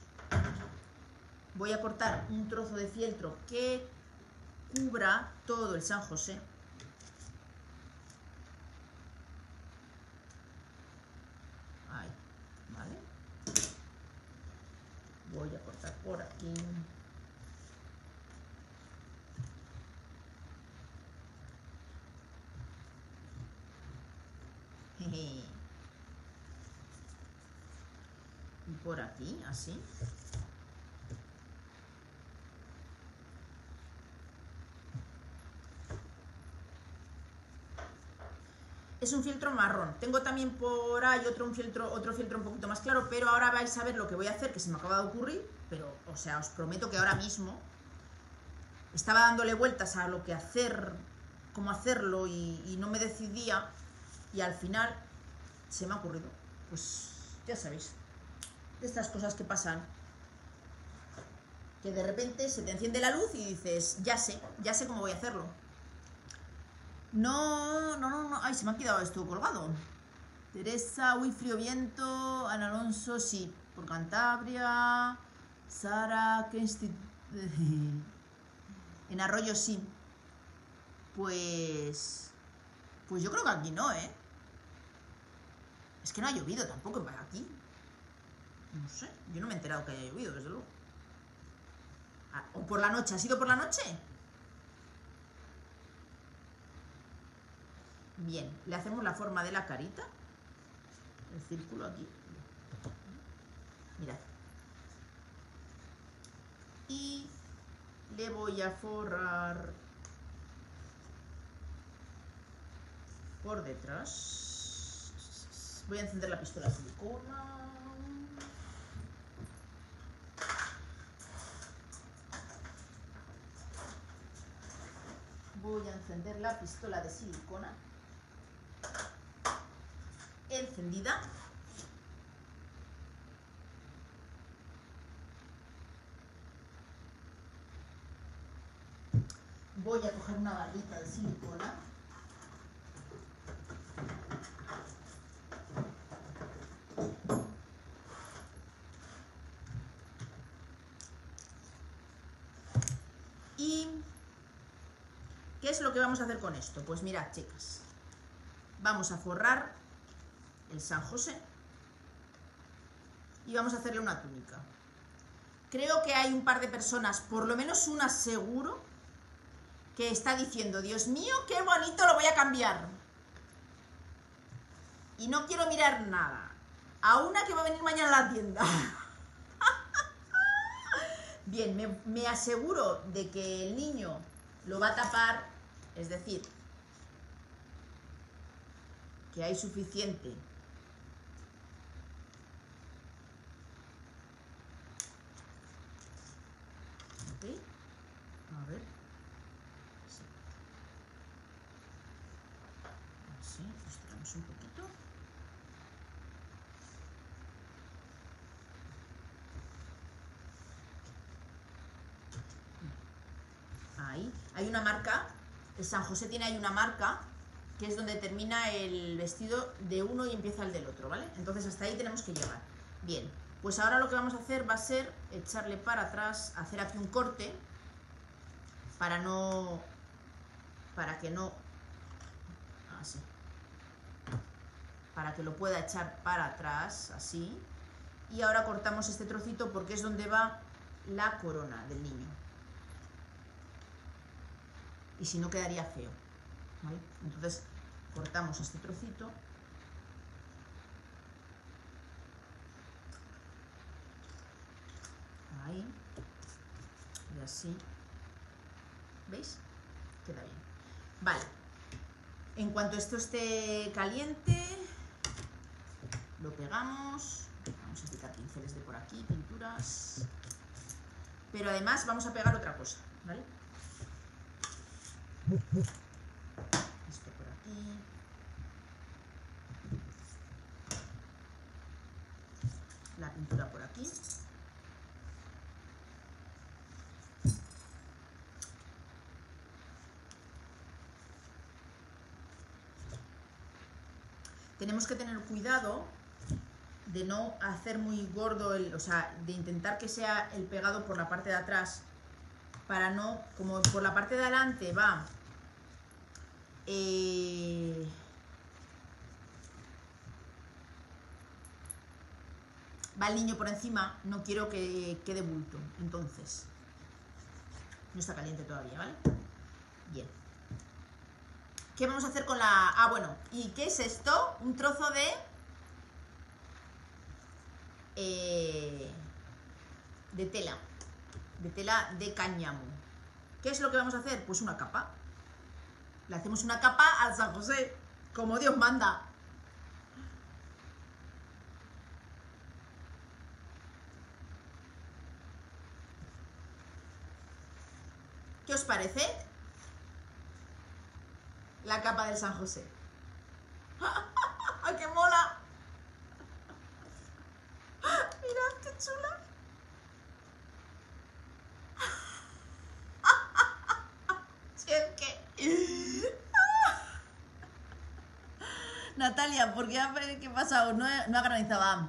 Voy a cortar un trozo de fieltro que cubra todo el San José. Ahí, ¿vale? Voy a cortar por aquí. por aquí, así. Es un filtro marrón. Tengo también por ahí otro, filtro, otro filtro un poquito más claro, pero ahora vais a ver lo que voy a hacer, que se me acaba de ocurrir, pero, o sea, os prometo que ahora mismo estaba dándole vueltas a lo que hacer, cómo hacerlo, y, y no me decidía, y al final se me ha ocurrido. Pues ya sabéis, estas cosas que pasan. Que de repente se te enciende la luz y dices, ya sé, ya sé cómo voy a hacerlo. No, no, no, no. Ay, se me ha quedado esto colgado. Teresa, Uy, Frío Viento, Ana Alonso, sí, por Cantabria. Sara, que En Arroyo, sí. Pues. Pues yo creo que aquí no, ¿eh? Es que no ha llovido tampoco para aquí. No sé, yo no me he enterado que haya llovido, desde luego. Ah, ¿O por la noche? ¿Ha sido por la noche? Bien, le hacemos la forma de la carita. El círculo aquí. Mirad. Y le voy a forrar por detrás. Voy a encender la pistola de silicona. voy a encender la pistola de silicona encendida. Voy a coger una barrita de silicona. Es lo que vamos a hacer con esto? Pues mirad, chicas, vamos a forrar el San José y vamos a hacerle una túnica. Creo que hay un par de personas, por lo menos una seguro, que está diciendo, Dios mío, qué bonito, lo voy a cambiar. Y no quiero mirar nada. A una que va a venir mañana a la tienda. Bien, me, me aseguro de que el niño lo va a tapar, es decir, que hay suficiente Ok. A ver. Sí. Así, estiramos un poquito. Ahí. Hay una marca, el San José tiene ahí una marca que es donde termina el vestido de uno y empieza el del otro, ¿vale? Entonces hasta ahí tenemos que llegar. Bien, pues ahora lo que vamos a hacer va a ser echarle para atrás, hacer aquí un corte para no, para que no, así, para que lo pueda echar para atrás, así. Y ahora cortamos este trocito porque es donde va la corona del niño. Y si no quedaría feo. ¿vale? Entonces cortamos este trocito ahí y así ¿veis? queda bien vale en cuanto esto esté caliente lo pegamos vamos a quitar pinceles de por aquí pinturas pero además vamos a pegar otra cosa ¿vale? Esto por aquí. La pintura por aquí. Tenemos que tener cuidado de no hacer muy gordo el, o sea, de intentar que sea el pegado por la parte de atrás para no, como por la parte de adelante va eh, va el niño por encima, no quiero que quede bulto, entonces no está caliente todavía, ¿vale? Bien. ¿Qué vamos a hacer con la...? Ah, bueno, ¿y qué es esto? Un trozo de... eh, de tela, de tela de cáñamo. ¿Qué es lo que vamos a hacer? Pues una capa. Le hacemos una capa al San José, como Dios manda. ¿Qué os parece? La capa del San José. ¡Qué mola! Mirad qué chula. Si es que... Natalia, ¿por qué, ha- qué pasa? No, no ah.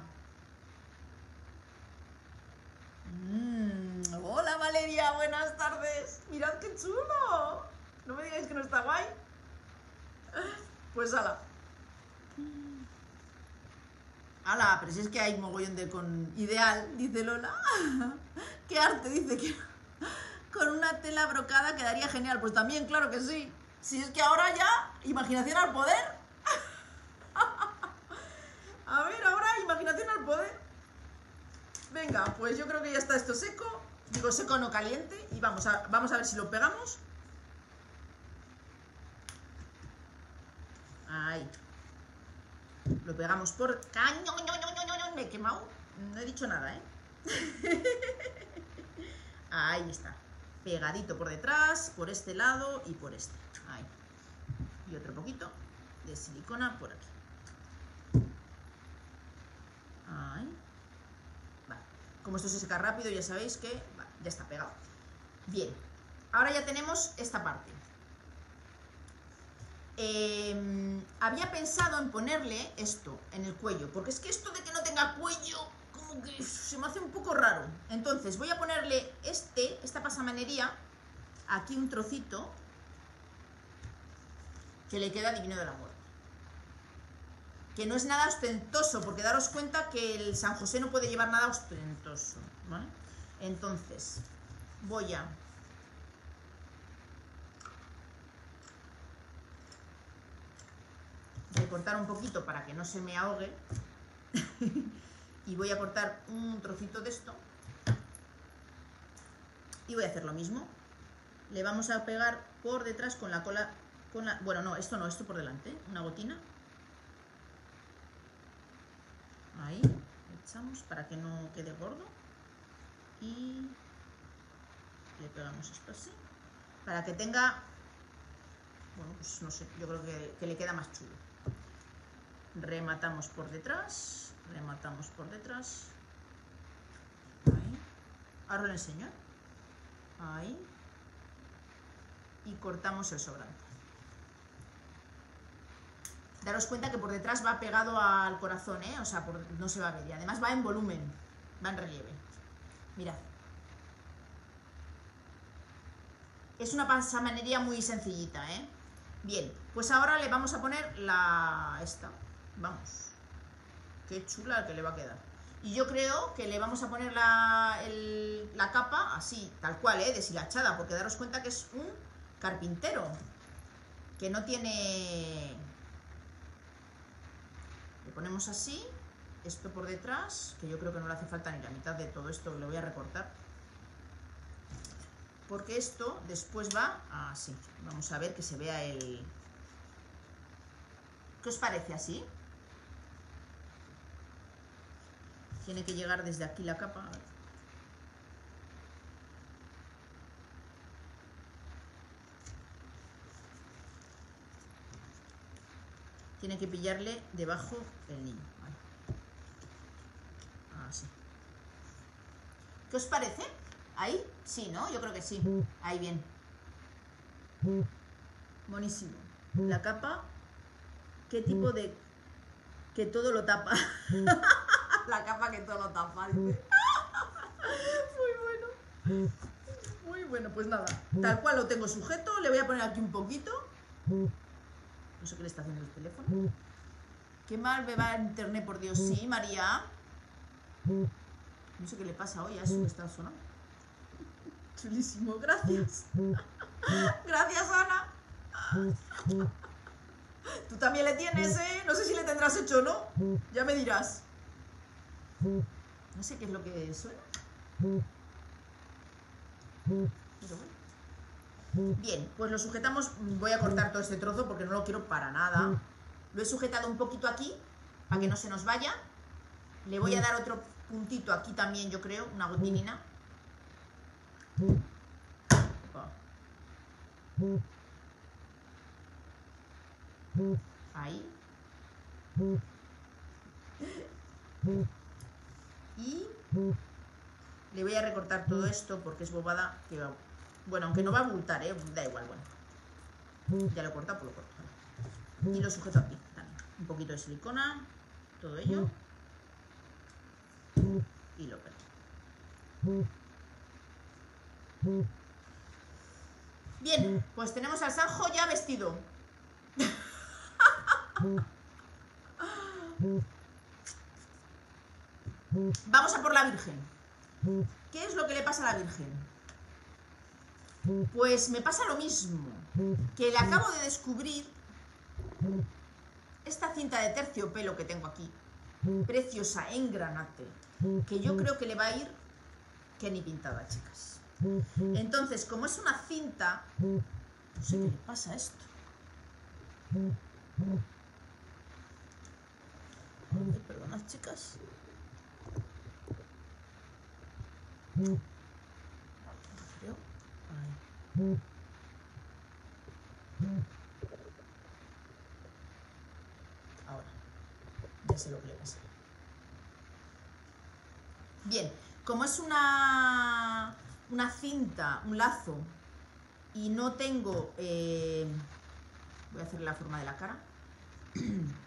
Mm, hola Valeria, buenas tardes. Mirad qué chulo. No me digáis que no está guay. Pues ala. Ala, pero si es que hay mogollón de con ideal, dice Lola. Qué arte, dice que con una tela brocada quedaría genial. Pues también, claro que sí. Si es que ahora ya, imaginación al poder. A ver, ahora imaginación al poder. Venga, pues yo creo que ya está esto seco. Digo seco, no caliente. Y vamos a, vamos a ver si lo pegamos. Ahí. Lo pegamos por... ¡Caño! ño, ño, ño, ño, ño! Me he quemado. No he dicho nada, ¿eh? Ahí está. Pegadito por detrás, por este lado y por este. Ahí. Y otro poquito de silicona por aquí. Ahí. Como esto se seca rápido, ya sabéis que ya está pegado. Bien. Ahora ya tenemos esta parte. Eh, había pensado en ponerle esto en el cuello, porque es que esto de que no tenga cuello, como que se me hace un poco raro. Entonces voy a ponerle este, esta pasamanería, aquí un trocito, que le queda divino del amor que no es nada ostentoso, porque daros cuenta que el San José no puede llevar nada ostentoso, ¿vale? Entonces, voy a... recortar un poquito para que no se me ahogue y voy a cortar un trocito de esto y voy a hacer lo mismo le vamos a pegar por detrás con la cola con la, bueno no, esto no, esto por delante una gotina Ahí, echamos para que no quede gordo. Y le pegamos esto así. Para que tenga, bueno, pues no sé, yo creo que, le queda más chulo. Rematamos por detrás, rematamos por detrás. Ahí. Ahora lo enseño. Ahí. Y cortamos el sobrante. Daros cuenta que por detrás va pegado al corazón, ¿eh? O sea, no se va a ver. Y además va en volumen, va en relieve. Mirad. Es una pasamanería muy sencillita, ¿eh? Bien, pues ahora le vamos a poner la... esta. Vamos. Qué chula que le va a quedar. Y yo creo que le vamos a poner la, la capa así, tal cual, ¿eh? Deshilachada, porque daros cuenta que es un carpintero. Que no tiene... Ponemos así, esto por detrás, que yo creo que no le hace falta ni la mitad de todo esto, lo voy a recortar. Porque esto después va así. Vamos a ver que se vea el... ¿Qué os parece así? Tiene que llegar desde aquí la capa. Tiene que pillarle debajo el niño. Así. ¿Qué os parece? ¿Ahí? Sí, ¿no? Yo creo que sí. Ahí bien. Buenísimo. La capa, ¿qué tipo de...? Que todo lo tapa. La capa que todo lo tapa. Muy bueno. Muy bueno, pues nada. Tal cual lo tengo sujeto, le voy a poner aquí un poquito. No sé qué le está haciendo el teléfono. Qué mal me va el internet, por Dios. Sí, María. No sé qué le pasa hoy a eso que está sonando. Chulísimo, gracias. Gracias, Ana. Tú también le tienes, ¿eh? No sé si le tendrás hecho o no. Ya me dirás. No sé qué es lo que suena. Pero bueno. Bien, pues lo sujetamos. Voy a cortar todo este trozo porque no lo quiero para nada. Lo he sujetado un poquito aquí para que no se nos vaya. Le voy a dar otro puntito aquí también, yo creo, una gotinina. Ahí. Y le voy a recortar todo esto porque es bobada que va- Bueno, aunque no va a abultar, ¿eh? Da igual, bueno. Ya lo he cortado, pues lo corto. Y lo sujeto aquí también. Un poquito de silicona, todo ello. Y lo pego. Bien, pues tenemos al Sanjo ya vestido. Vamos a por la Virgen. ¿Qué es lo que le pasa a la Virgen? Pues me pasa lo mismo, que le acabo de descubrir esta cinta de terciopelo que tengo aquí, preciosa en granate, que yo creo que le va a ir que ni pintada, chicas. Entonces, como es una cinta, no sé qué le pasa a esto. Perdonad, chicas. Ahora, ya sé lo que le pasa. Bien, como es una, una cinta, un lazo, y no tengo... eh, voy a hacer la forma de la cara.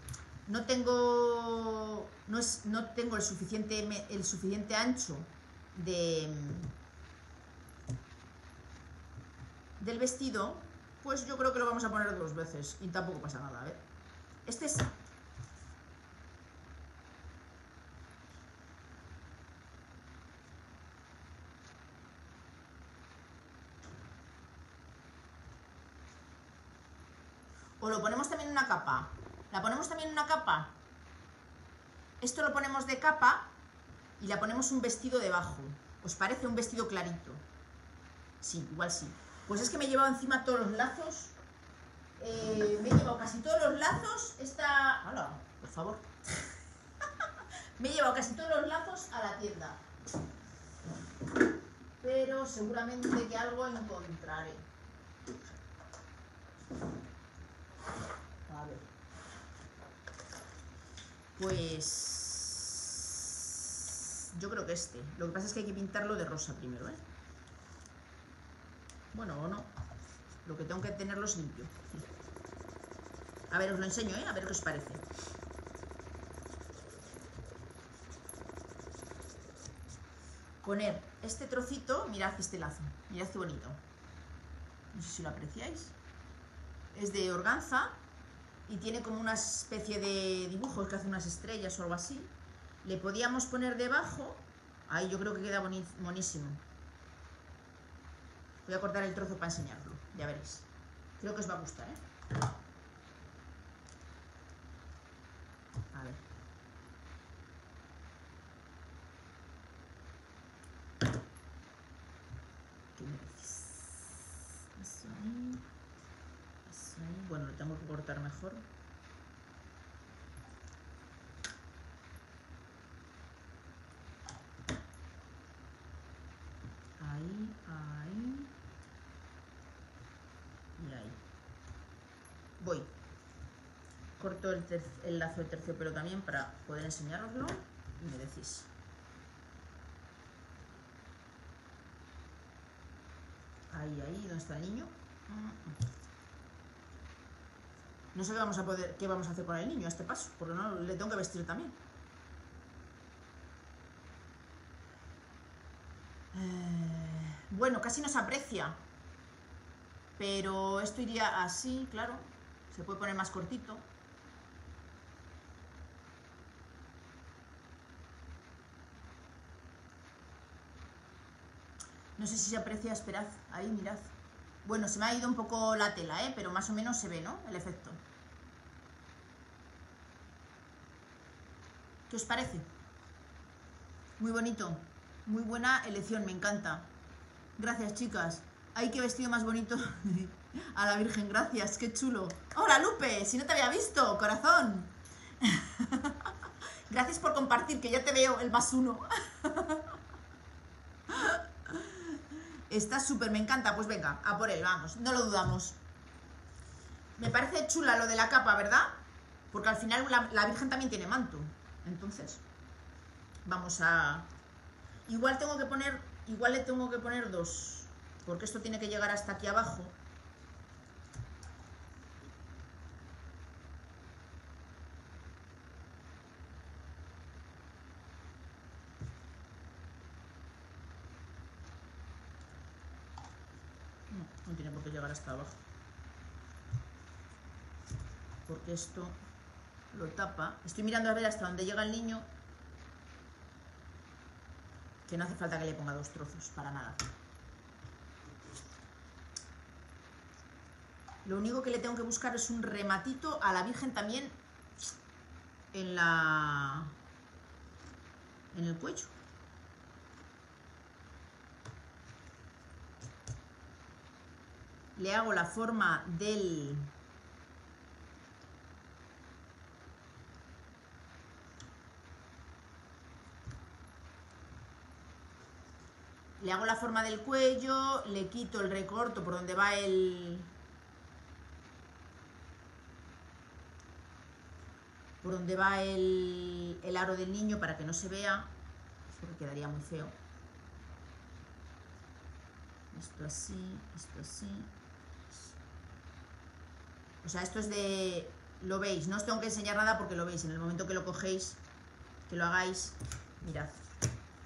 No tengo... No, es, no tengo el suficiente, el suficiente ancho de, del vestido, pues yo creo que lo vamos a poner dos veces y tampoco pasa nada, a ver. Este es... O lo ponemos también en una capa. ¿La ponemos también en una capa? Esto lo ponemos de capa y la ponemos un vestido debajo. ¿Os parece un vestido clarito? Sí, igual sí. Pues es que me he llevado encima todos los lazos. Eh, me he llevado casi todos los lazos. Esta... ¡Hala! Por favor. me he llevado casi todos los lazos a la tienda. Pero seguramente que algo encontraré. A ver. Pues... Yo creo que este. Lo que pasa es que hay que pintarlo de rosa primero, ¿eh? Bueno, o no. Lo que tengo que tenerlo es limpio. A ver, os lo enseño, ¿eh? A ver qué os parece. Poner este trocito, mirad este lazo, mirad qué bonito. No sé si lo apreciáis. Es de organza y tiene como una especie de dibujos que hace unas estrellas o algo así. Le podíamos poner debajo, ahí yo creo que queda buenísimo. Voy a cortar el trozo para enseñarlo, ya veréis. Creo que os va a gustar, ¿eh? A ver. ¿Qué me decís? Eso ahí. Eso ahí. Bueno, lo tengo que cortar mejor. Ahí, ahí. Y ahí. Voy. Corto el, el lazo de terciopelo también para poder enseñároslo y me decís. Ahí, ahí, ¿dónde está el niño? No sé qué vamos a poder, qué vamos a hacer con el niño a este paso, porque no le tengo que vestir también. Eh, bueno, casi no se aprecia. Pero esto iría así, claro. Se puede poner más cortito. No sé si se aprecia, esperad. Ahí, mirad. Bueno, se me ha ido un poco la tela, ¿eh? Pero más o menos se ve, ¿no? El efecto. ¿Qué os parece? Muy bonito. Muy buena elección, me encanta. Gracias, chicas. Ay, qué vestido más bonito. A la Virgen, gracias, qué chulo. Hola, Lupe, si no te había visto, corazón. Gracias por compartir, que ya te veo el más uno. Está súper, me encanta. Pues venga, a por él, vamos, no lo dudamos. Me parece chula lo de la capa, ¿verdad? Porque al final la, la Virgen también tiene manto. Entonces, vamos a... Igual tengo que poner, igual le tengo que poner dos, porque esto tiene que llegar hasta aquí abajo. No, hasta abajo. Porque esto lo tapa. Estoy mirando a ver hasta dónde llega el niño. Que no hace falta que le ponga dos trozos, para nada. Lo único que le tengo que buscar es un rematito a la Virgen también en la... en el cuello. Le hago la forma del... Le hago la forma del cuello, le quito el recorto por donde va el... Por donde va el, el aro del niño para que no se vea, porque quedaría muy feo. Esto así, esto así. O sea, esto es de... Lo veis, no os tengo que enseñar nada porque lo veis. En el momento que lo cogéis, que lo hagáis, mirad.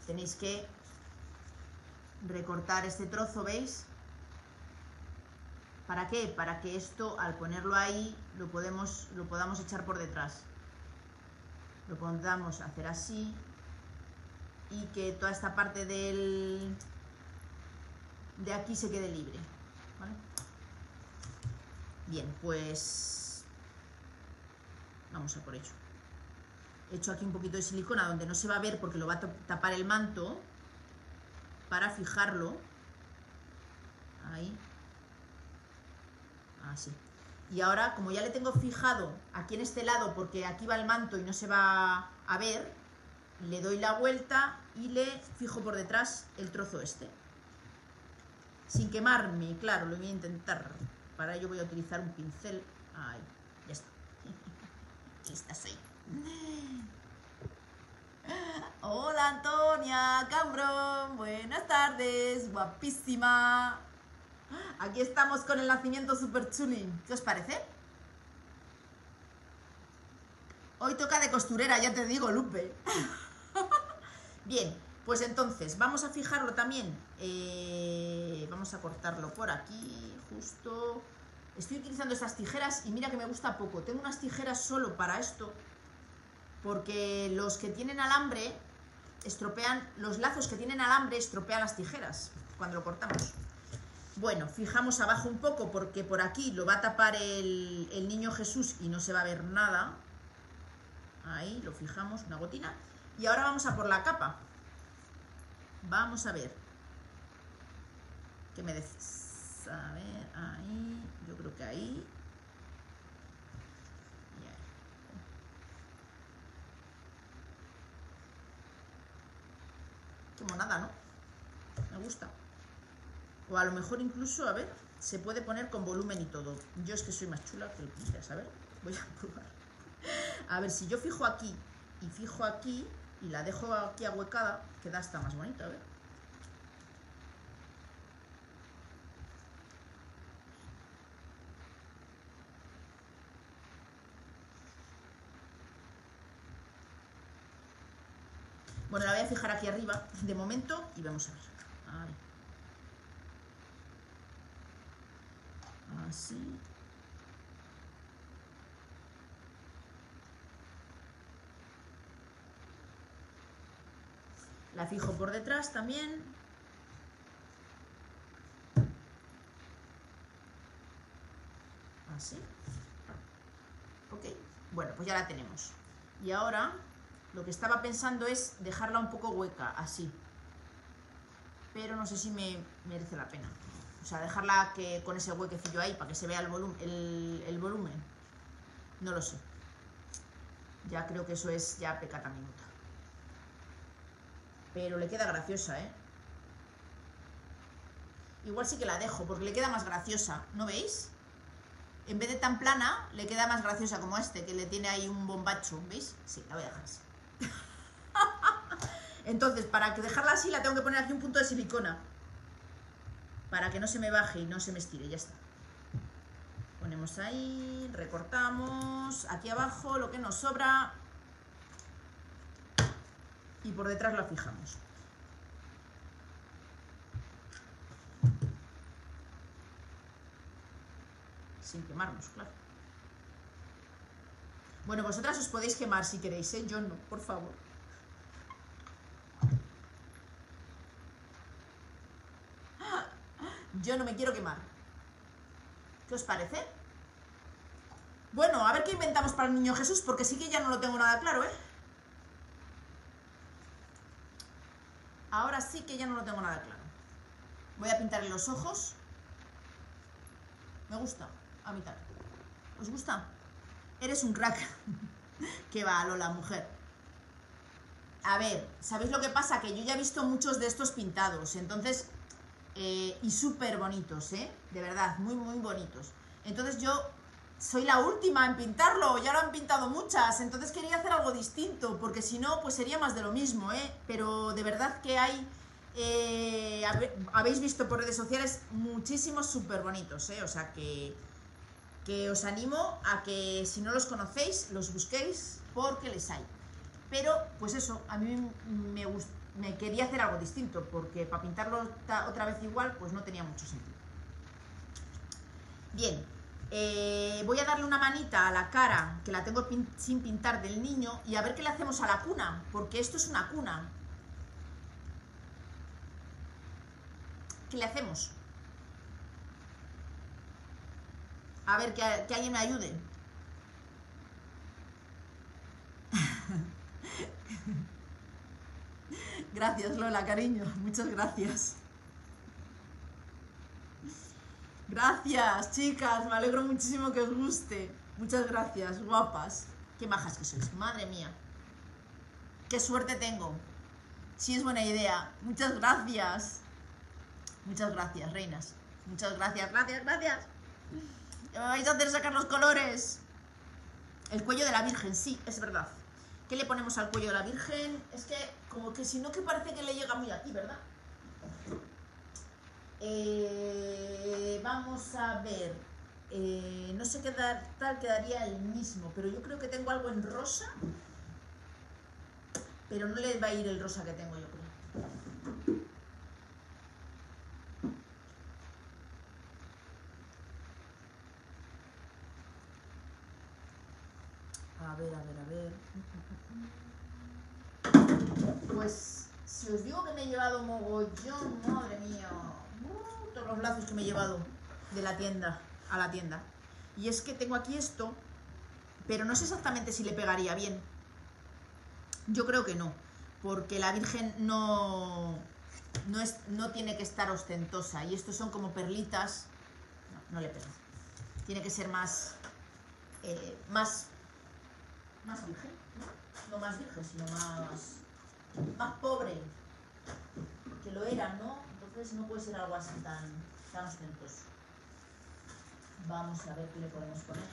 Tenéis que recortar este trozo, ¿veis? ¿Para qué? Para que esto, al ponerlo ahí, lo, podemos, lo podamos echar por detrás. Lo podamos hacer así y que toda esta parte del, de aquí se quede libre. ¿vale? Bien, pues vamos a por ello. He hecho aquí un poquito de silicona donde no se va a ver porque lo va a tapar el manto para fijarlo. Ahí. Así. Y ahora, como ya le tengo fijado aquí en este lado, porque aquí va el manto y no se va a ver, le doy la vuelta y le fijo por detrás el trozo este. Sin quemarme, claro, lo voy a intentar. Para ello voy a utilizar un pincel. Ahí, ya está. Lista soy. Hola Antonia, Cambrón, buenas tardes, guapísima. Aquí estamos con el nacimiento super chulín. ¿Qué os parece? Hoy toca de costurera, ya te digo, Lupe. Bien, pues entonces vamos a fijarlo también. Eh, vamos a cortarlo por aquí, justo. Estoy utilizando estas tijeras y mira que me gusta poco. Tengo unas tijeras solo para esto, porque los que tienen alambre estropean, los lazos que tienen alambre estropean las tijeras cuando lo cortamos. Bueno, fijamos abajo un poco porque por aquí lo va a tapar el, el niño Jesús y no se va a ver nada. Ahí lo fijamos, una gotina. Y ahora vamos a por la capa. Vamos a ver. ¿Qué me decís? A ver, ahí. Yo creo que ahí. Como nada, ¿no? Me gusta. O a lo mejor incluso, a ver, se puede poner con volumen y todo. Yo es que soy más chula que el a ver, voy a probar. A ver, si yo fijo aquí y fijo aquí y la dejo aquí ahuecada, queda hasta más bonito, a ver. Bueno, la voy a fijar aquí arriba de momento y vamos a ver. Así. La fijo por detrás también. Así. Ok, bueno, pues ya la tenemos. Y ahora lo que estaba pensando es dejarla un poco hueca, así. Pero no sé si me merece la pena. O sea, dejarla que, con ese huequecillo ahí para que se vea el, volumen, el, volumen. No lo sé. Ya creo que eso es ya pecata minuta. Pero le queda graciosa, ¿eh? Igual sí que la dejo, porque le queda más graciosa. ¿No veis? En vez de tan plana, le queda más graciosa como este, que le tiene ahí un bombacho. ¿Veis? Sí, la voy a dejar así. Entonces, para que dejarla así, la tengo que poner aquí un punto de silicona. Para que no se me baje y no se me estire, ya está. Ponemos ahí, recortamos, aquí abajo lo que nos sobra. Y por detrás la fijamos. Sin quemarnos, claro. Bueno, vosotras os podéis quemar si queréis, ¿eh? Yo no, por favor. Yo no me quiero quemar. ¿Qué os parece? Bueno, a ver qué inventamos para el niño Jesús, porque sí que ya no lo tengo nada claro, ¿eh? Ahora sí que ya no lo tengo nada claro. Voy a pintarle los ojos. Me gusta, a mitad. ¿Os gusta? Eres un crack. que va, Lola, mujer. A ver, ¿sabéis lo que pasa? Que yo ya he visto muchos de estos pintados, entonces... Eh, y súper bonitos, ¿eh? De verdad, muy, muy bonitos. Entonces yo soy la última en pintarlo, ya lo han pintado muchas, entonces quería hacer algo distinto, porque si no, pues sería más de lo mismo, ¿eh? Pero de verdad que hay... Eh, habéis visto por redes sociales muchísimos súper bonitos, ¿eh? O sea que que os animo a que si no los conocéis, los busquéis porque les hay. Pero, pues eso, a mí me, me quería hacer algo distinto, porque para pintarlo otra vez igual, pues no tenía mucho sentido. Bien, eh, voy a darle una manita a la cara, que la tengo sin pintar del niño, y a ver qué le hacemos a la cuna, porque esto es una cuna. ¿Qué le hacemos? A ver, que alguien me ayude. gracias, Lola, cariño. Muchas gracias. Gracias, chicas. Me alegro muchísimo que os guste. Muchas gracias, guapas. Qué majas que sois. Madre mía. Qué suerte tengo. Sí es buena idea. Muchas gracias. Muchas gracias, reinas. Muchas gracias, gracias, gracias. Ya me vais a hacer sacar los colores. El cuello de la Virgen, sí, es verdad. ¿Qué le ponemos al cuello de la Virgen? Es que como que si no que parece que le llega muy aquí, ¿verdad? Eh, vamos a ver. Eh, no sé qué tal quedaría el mismo, pero yo creo que tengo algo en rosa. Pero no le va a ir el rosa que tengo yo creo. A ver, a ver, a ver. Pues si os digo que me he llevado mogollón, madre mía. Uh, todos los lazos me he llevado de la tienda a la tienda. Y es que tengo aquí esto, pero no sé exactamente si le pegaría bien. Yo creo que no, porque la Virgen no, no, es, no tiene que estar ostentosa. Y estos son como perlitas. No, no le pega. Tiene que ser más, eh, más, más virgen. no más virgen, sino más, más pobre. Que lo era, ¿no? Entonces no puede ser algo así tan, ostentoso. Vamos a ver qué le podemos poner.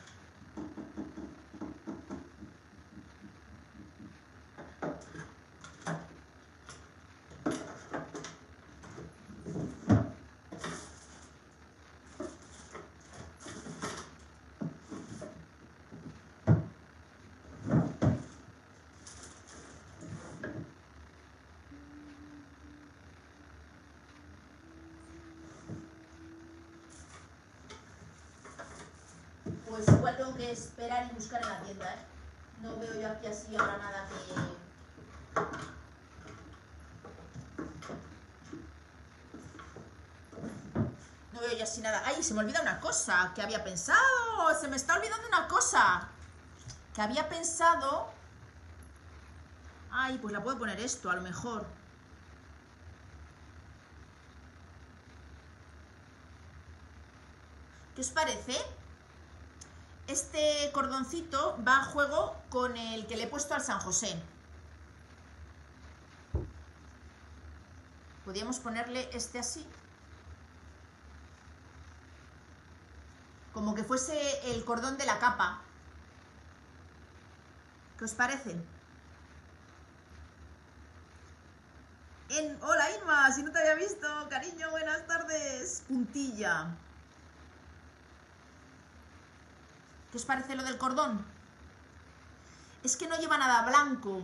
Tengo que esperar y buscar en la tienda, ¿eh? No veo yo aquí así ahora nada que... No veo yo así nada. ¡Ay, se me olvida una cosa! que había pensado? ¡Se me está olvidando una cosa! Que había pensado... Ay, pues la puedo poner esto, a lo mejor. ¿Qué os parece? Este cordoncito va a juego con el que le he puesto al San José. Podríamos ponerle este así. Como que fuese el cordón de la capa. ¿Qué os parece? Hola Irma, si no te había visto, cariño, buenas tardes. Puntilla. ¿Qué os parece lo del cordón? Es que no lleva nada blanco.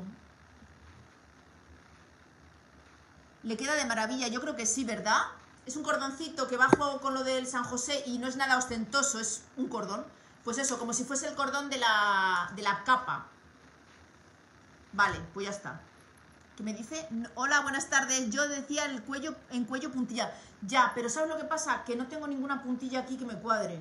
Le queda de maravilla, yo creo que sí, ¿verdad? Es un cordoncito que juego con lo del San José y no es nada ostentoso, es un cordón. Pues eso, como si fuese el cordón de la, de la capa. Vale, pues ya está. Que me dice, hola, buenas tardes, yo decía el cuello en cuello puntilla. Ya, pero ¿sabes lo que pasa? Que no tengo ninguna puntilla aquí que me cuadre.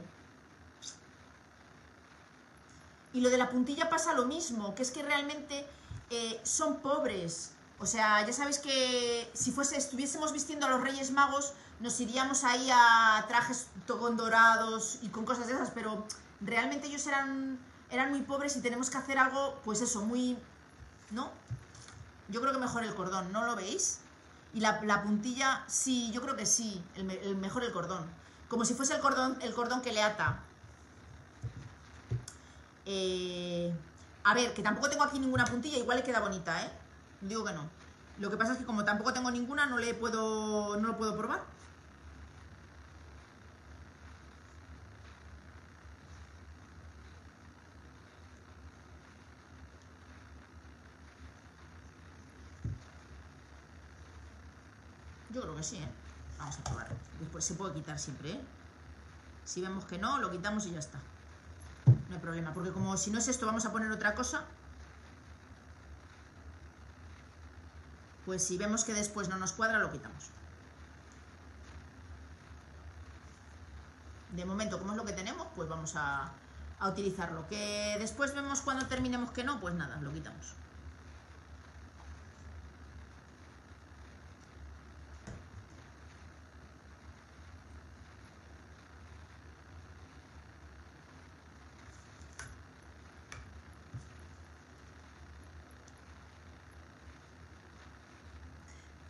Y lo de la puntilla pasa lo mismo, que es que realmente eh, son pobres. O sea, ya sabéis que si fuese, estuviésemos vistiendo a los Reyes Magos, nos iríamos ahí a trajes con dorados y con cosas de esas, pero realmente ellos eran, eran muy pobres y tenemos que hacer algo, pues eso, muy... ¿No? Yo creo que mejor el cordón, ¿no lo veis? Y la, puntilla, sí, yo creo que sí, el, mejor el cordón. Como si fuese el cordón, el cordón que le ata. Eh, a ver, que tampoco tengo aquí ninguna puntilla, igual le queda bonita, ¿eh? Digo que no. Lo que pasa es que como tampoco tengo ninguna, no le puedo, no lo puedo probar. Yo creo que sí, ¿eh? Vamos a probar. Después se puede quitar siempre, ¿eh? Si vemos que no, lo quitamos y ya está no hay problema, porque como si no es esto vamos a poner otra cosa, pues si vemos que después no nos cuadra, lo quitamos. De momento, como es lo que tenemos, pues vamos a, a utilizarlo. Que después vemos cuando terminemos que no, pues nada, lo quitamos.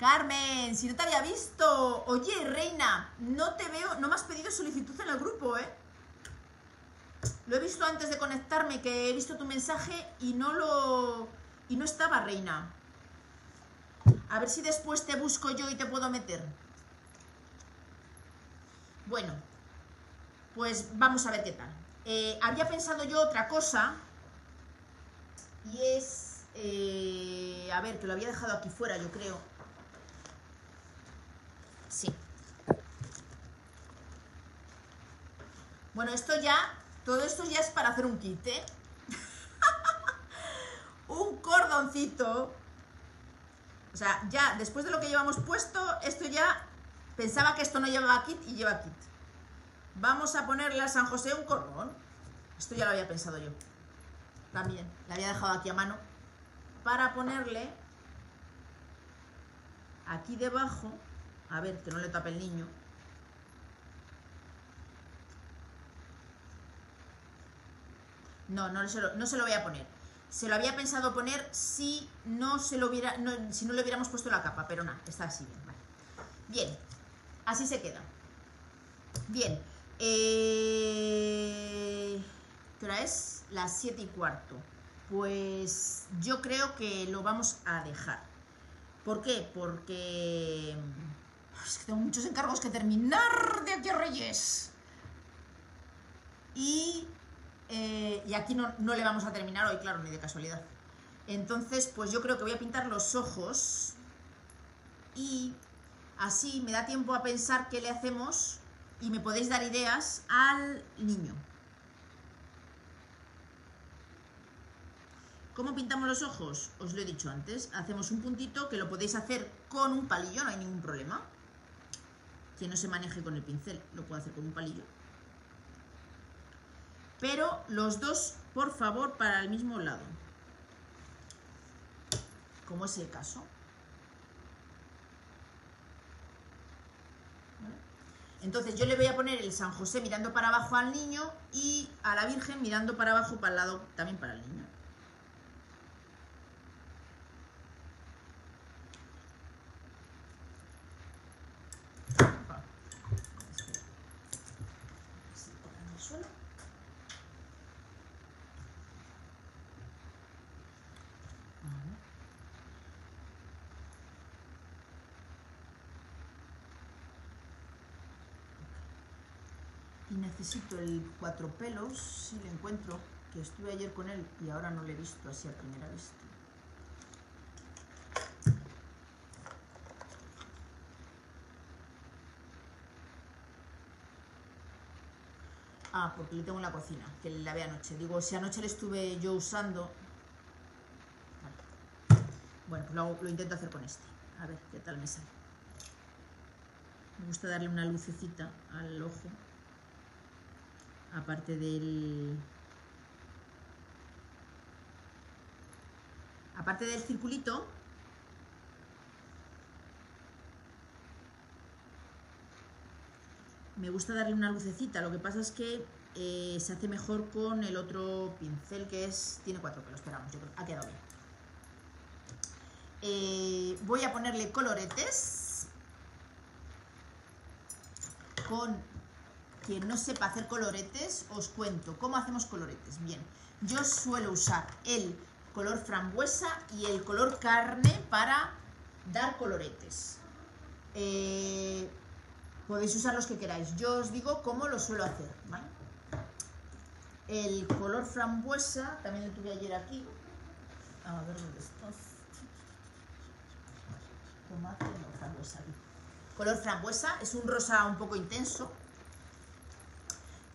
Carmen, si no te había visto. Oye, reina, no te veo, no me has pedido solicitud en el grupo, ¿eh? Lo he visto antes de conectarme, que he visto tu mensaje y no lo... y no estaba, reina. A ver si después te busco yo y te puedo meter. Bueno, pues vamos a ver qué tal. Eh, había pensado yo otra cosa y es... eh, a ver, que lo había dejado aquí fuera, yo creo. Sí. Bueno, esto ya, todo esto ya es para hacer un kit, ¿eh? un cordoncito. O sea, ya después de lo que llevamos puesto, esto ya pensaba que esto no llevaba kit y lleva kit. Vamos a ponerle a San José un cordón. Esto ya lo había pensado yo. También, la había dejado aquí a mano. Para ponerle aquí debajo, a ver, que no le tape el niño. No, no se, lo, no se lo voy a poner. Se lo había pensado poner si no, se lo hubiera, si no le hubiéramos puesto la capa, pero no, está así bien. Bien, así se queda. Bien, eh, ¿qué hora es? Las 7 y cuarto. Pues yo creo que lo vamos a dejar. ¿Por qué? Porque es que tengo muchos encargos que terminar de aquí a Reyes. Y, eh, y aquí no, no le vamos a terminar hoy, claro, ni de casualidad. Entonces, pues yo creo que voy a pintar los ojos y así me da tiempo a pensar qué le hacemos y me podéis dar ideas al niño. ¿Cómo pintamos los ojos? Os lo he dicho antes. Hacemos un puntito que lo podéis hacer con un palillo, no hay ningún problema. Quien no se maneje con el pincel lo puede hacer con un palillo. Pero los dos, por favor, para el mismo lado. Como es el caso. Entonces yo le voy a poner el San José mirando para abajo al niño y a la Virgen mirando para abajo para el lado también para el niño. Necesito el cuatro pelos, si lo encuentro, que estuve ayer con él y ahora no lo he visto así a primera vista. Ah, porque le tengo en la cocina, que le lavé anoche. Digo, si anoche le estuve yo usando... Vale. Bueno, pues lo, lo intento hacer con este. A ver qué tal me sale. Me gusta darle una lucecita al ojo aparte del aparte del circulito me gusta darle una lucecita. Lo que pasa es que eh, se hace mejor con el otro pincel que es tiene cuatro pelos esperamos yo creo ha quedado bien. Eh, voy a ponerle coloretes con quien no sepa hacer coloretes, os cuento cómo hacemos coloretes. Bien, yo suelo usar el color frambuesa y el color carne para dar coloretes. Eh, podéis usar los que queráis. Yo os digo cómo lo suelo hacer. El color frambuesa, también lo tuve ayer aquí. A ver dónde estás. Tomate, no, frambuesa. Color frambuesa, es un rosa un poco intenso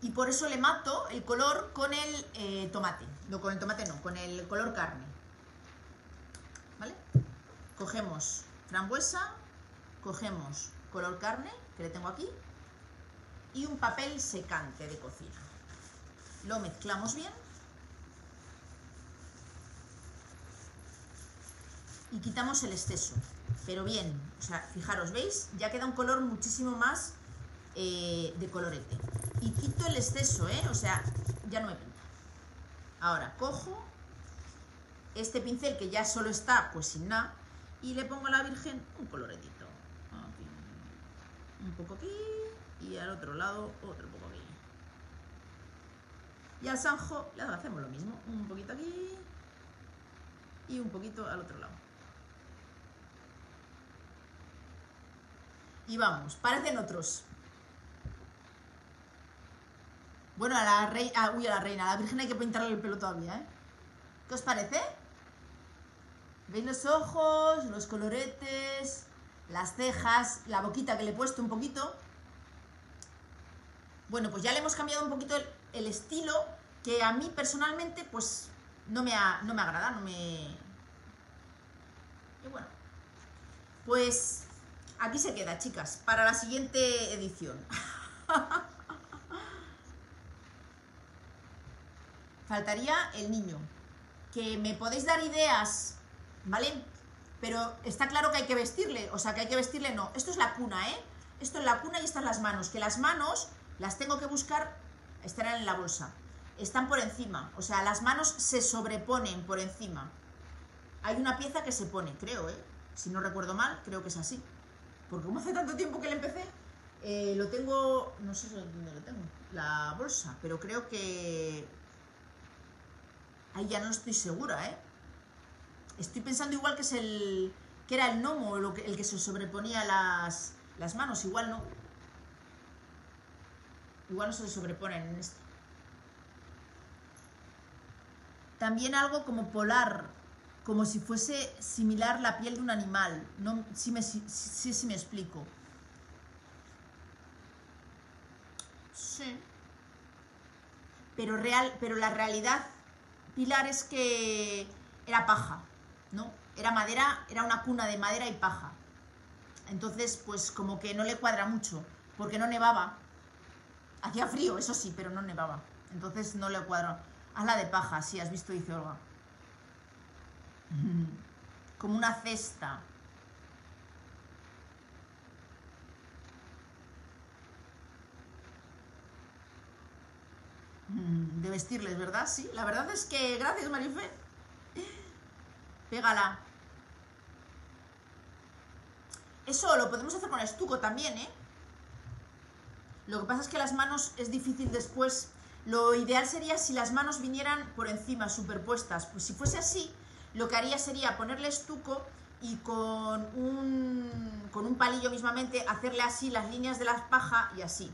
y por eso le mato el color con el eh, tomate. No, con el tomate no, con el color carne. ¿Vale? Cogemos frambuesa, cogemos color carne, que le tengo aquí, y un papel secante de cocina. Lo mezclamos bien. Y quitamos el exceso. Pero bien, o sea, fijaros, ¿veis? Ya queda un color muchísimo más eh, de colorete. Y quito el exceso, ¿eh? O sea, ya no me pinta. Ahora, cojo este pincel que ya solo está, pues sin nada, Y le pongo a la Virgen un coloretito. Aquí. Un poco aquí y al otro lado otro poco aquí. Y al Sanjo le hacemos lo mismo. Un poquito aquí y un poquito al otro lado. Y vamos, parecen otros. Bueno, a la reina, uy, a la reina, a la virgen hay que pintarle el pelo todavía, ¿eh? ¿Qué os parece? ¿Veis los ojos, los coloretes, las cejas, la boquita que le he puesto un poquito? Bueno, pues ya le hemos cambiado un poquito el, estilo que a mí personalmente pues no me, no me agrada, no me... Y bueno, pues aquí se queda, chicas, para la siguiente edición. Faltaría el niño. Que me podéis dar ideas, ¿vale? Pero está claro que hay que vestirle, o sea, que hay que vestirle, no. Esto es la cuna, ¿eh? Esto es la cuna y están las manos. Que las manos las tengo que buscar, estarán en la bolsa. Están por encima, o sea, las manos se sobreponen por encima. Hay una pieza que se pone, creo, ¿eh? Si no recuerdo mal, creo que es así. Porque como hace tanto tiempo que le empecé, eh, lo tengo, no sé dónde lo tengo, la bolsa, pero creo que... Ahí ya no estoy segura, ¿eh? Estoy pensando igual que es el... que era el gnomo, el que se sobreponía las, las manos, igual no. Igual no se sobreponen en esto. También algo como polar, como si fuese similar la piel de un animal. No, si me, si, me explico. Sí. Pero, real, pero la realidad, Pilar, es que era paja, ¿no? Era madera, era una cuna de madera y paja. Entonces, pues como que no le cuadra mucho, porque no nevaba. Hacía frío, eso sí, pero no nevaba. Entonces no le cuadro. la de paja, sí, has visto, dice Olga. Como una cesta. De vestirles, ¿verdad? Sí, la verdad es que... Gracias, Marife. Pégala. Eso lo podemos hacer con estuco también, ¿eh? Lo que pasa es que las manos es difícil después. Lo ideal sería si las manos vinieran por encima, superpuestas. Pues si fuese así, lo que haría sería ponerle estuco y con un, con un palillo mismamente hacerle así las líneas de la paja y así.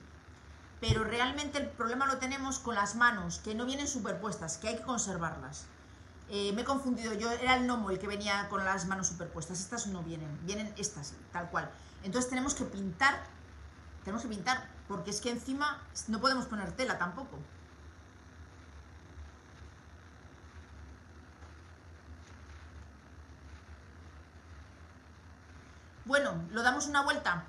Pero realmente el problema lo tenemos con las manos, que no vienen superpuestas, que hay que conservarlas. Eh, me he confundido, yo era el gnomo el que venía con las manos superpuestas, estas no vienen, vienen estas, tal cual. Entonces tenemos que pintar, tenemos que pintar porque es que encima no podemos poner tela tampoco. Bueno, lo damos una vuelta.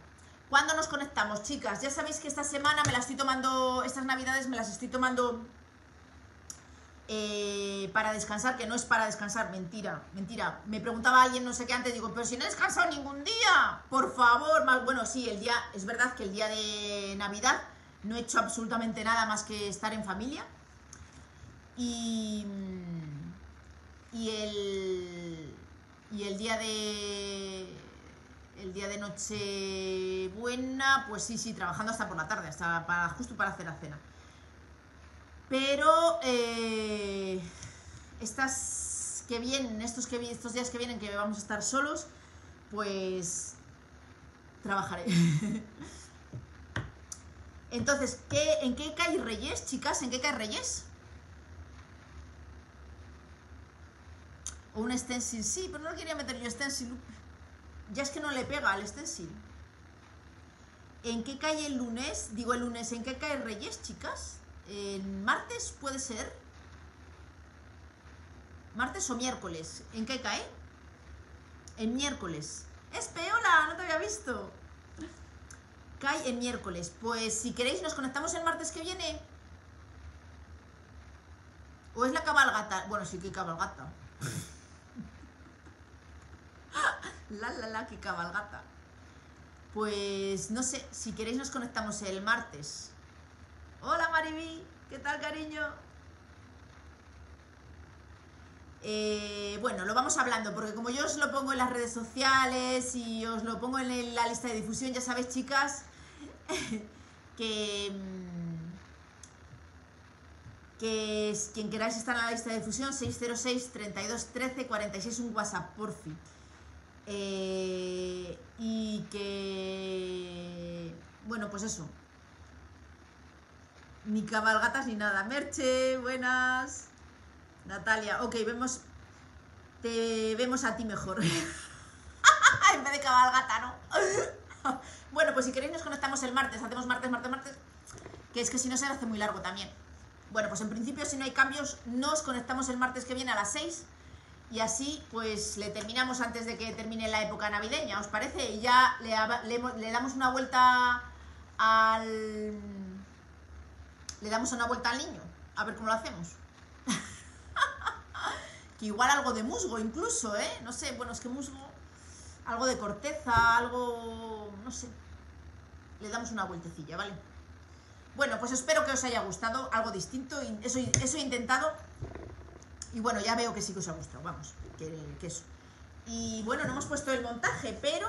¿Cuándo nos conectamos, chicas? Ya sabéis que esta semana me las estoy tomando, estas navidades me las estoy tomando eh, para descansar, que no es para descansar, mentira, mentira. Me preguntaba alguien, no sé qué antes, digo, pero si no he descansado ningún día, por favor, más bueno, sí, el día, es verdad que el día de Navidad no he hecho absolutamente nada más que estar en familia. Y, y el, y el día de el día de Nochebuena, pues sí, sí, trabajando hasta por la tarde, hasta para, justo para hacer la cena. Pero eh, estas que vienen, estos, que, estos días que vienen que vamos a estar solos, pues trabajaré. Entonces, ¿qué, ¿en qué cae Reyes, chicas? ¿En qué cae Reyes? O un stencil, sí, pero no quería meter yo stencil. Ya es que no le pega al stencil. ¿En qué cae el lunes? Digo el lunes, ¿en qué cae Reyes, chicas? ¿En martes puede ser? ¿Martes o miércoles? ¿En qué cae? En miércoles. ¡Es peola! No te había visto. Cae en miércoles. Pues si queréis nos conectamos el martes que viene. ¿O es la cabalgata? Bueno, sí que cabalgata. La la la, que cabalgata. Pues no sé, si queréis nos conectamos el martes. Hola Mariby, ¿qué tal cariño? Eh, bueno, lo vamos hablando, porque como yo os lo pongo en las redes sociales y os lo pongo en la lista de difusión, ya sabéis, chicas, que, mm, que quien queráis estar en la lista de difusión, 606 32 13 46, un WhatsApp, por fin. Eh, y que, bueno, pues eso. Ni cabalgatas ni nada. Merche, buenas. Natalia, ok, vemos. Te vemos a ti mejor. en vez de cabalgata, ¿no? bueno, pues si queréis nos conectamos el martes. Hacemos martes, martes, martes. Que es que si no se hace muy largo también. Bueno, pues en principio si no hay cambios, nos conectamos el martes que viene a las 6 y así pues le terminamos antes de que termine la época navideña, ¿os parece? Y ya le, damos una vuelta al... Le damos una vuelta al niño, a ver cómo lo hacemos. que igual algo de musgo incluso, ¿eh? No sé, bueno, es que musgo... Algo de corteza, algo... no sé. Le damos una vueltecilla, ¿vale? Bueno, pues espero que os haya gustado, algo distinto, eso, eso he intentado y bueno, ya veo que sí que os ha gustado, vamos, que, eso. Y bueno, no hemos puesto el montaje, pero...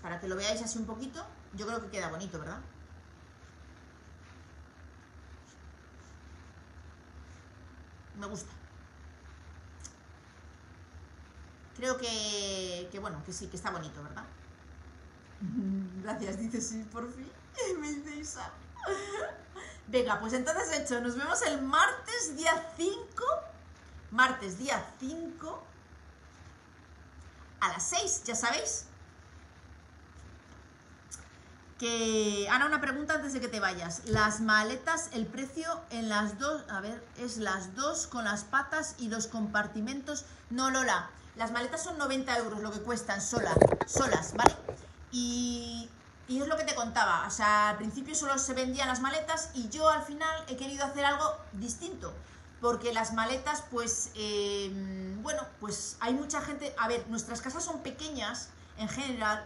Para que lo veáis así un poquito, yo creo que queda bonito, ¿verdad? Me gusta. Creo que, que bueno, que sí, que está bonito, ¿verdad? Gracias, dice sí, por fin. Me dice Isa. Venga, pues entonces hecho, nos vemos el martes día 5. Martes día 5. A las 6, ya sabéis. Que. Ana, una pregunta antes de que te vayas. Las maletas, el precio en las dos. A ver, es las dos con las patas y los compartimentos. No, Lola. Las maletas son 90 euros lo que cuestan solas, solas, ¿vale? Y y es lo que te contaba, o sea, al principio solo se vendían las maletas y yo al final he querido hacer algo distinto, porque las maletas, pues, em, bueno, pues hay mucha gente, a ver, nuestras casas son pequeñas en general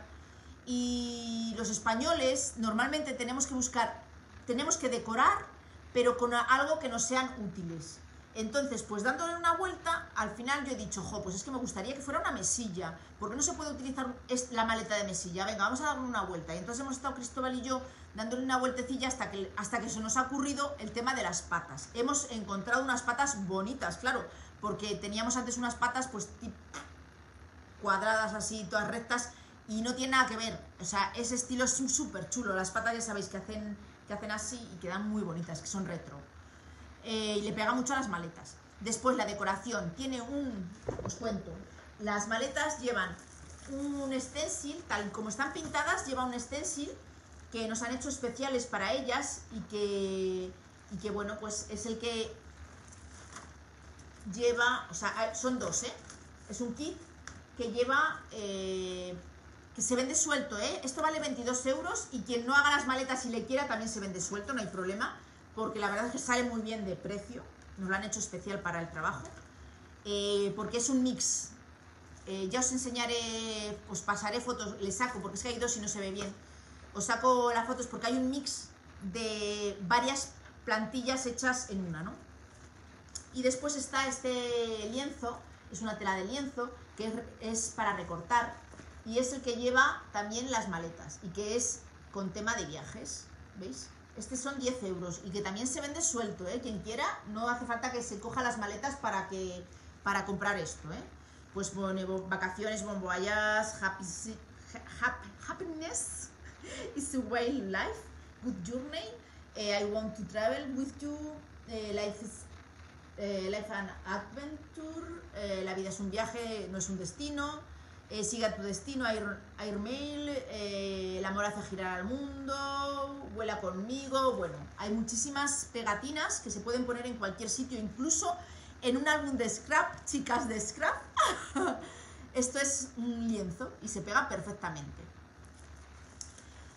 y los españoles normalmente tenemos que buscar, tenemos que decorar, pero con algo que nos sean útiles. Entonces, pues dándole una vuelta, al final yo he dicho, jo, pues es que me gustaría que fuera una mesilla. porque no se puede utilizar la maleta de mesilla? Venga, vamos a darle una vuelta. Y entonces hemos estado Cristóbal y yo dándole una vueltecilla hasta que, hasta que se nos ha ocurrido el tema de las patas. Hemos encontrado unas patas bonitas, claro, porque teníamos antes unas patas pues cuadradas así, todas rectas, y no tiene nada que ver. O sea, ese estilo es súper chulo. Las patas ya sabéis que hacen, que hacen así y quedan muy bonitas, que son retro. Eh, y le pega mucho a las maletas. Después la decoración tiene un, os cuento, las maletas llevan un stencil, tal como están pintadas, lleva un stencil que nos han hecho especiales para ellas y que, y que bueno, pues es el que lleva, o sea, son dos, ¿eh? Es un kit que lleva, eh, que se vende suelto, ¿eh? Esto vale 22 euros y quien no haga las maletas y le quiera también se vende suelto, no hay problema porque la verdad es que sale muy bien de precio, nos lo han hecho especial para el trabajo, eh, porque es un mix. Eh, ya os enseñaré, os pasaré fotos, le saco, porque es que hay dos y no se ve bien. Os saco las fotos porque hay un mix de varias plantillas hechas en una, ¿no? Y después está este lienzo, es una tela de lienzo, que es para recortar, y es el que lleva también las maletas, y que es con tema de viajes, ¿veis? Este son 10 euros y que también se vende suelto, ¿eh? Quien quiera, no hace falta que se coja las maletas para, que, para comprar esto, ¿eh? Pues pone vacaciones, bon happy, happiness is a way in life, good journey, eh, I want to travel with you, eh, life is eh, life an adventure, la vida es un viaje, no es un destino, eh, siga tu destino, Air, Airmail, eh, El amor hace girar al mundo, Vuela conmigo, bueno, hay muchísimas pegatinas que se pueden poner en cualquier sitio, incluso en un álbum de scrap, chicas de scrap, esto es un lienzo y se pega perfectamente.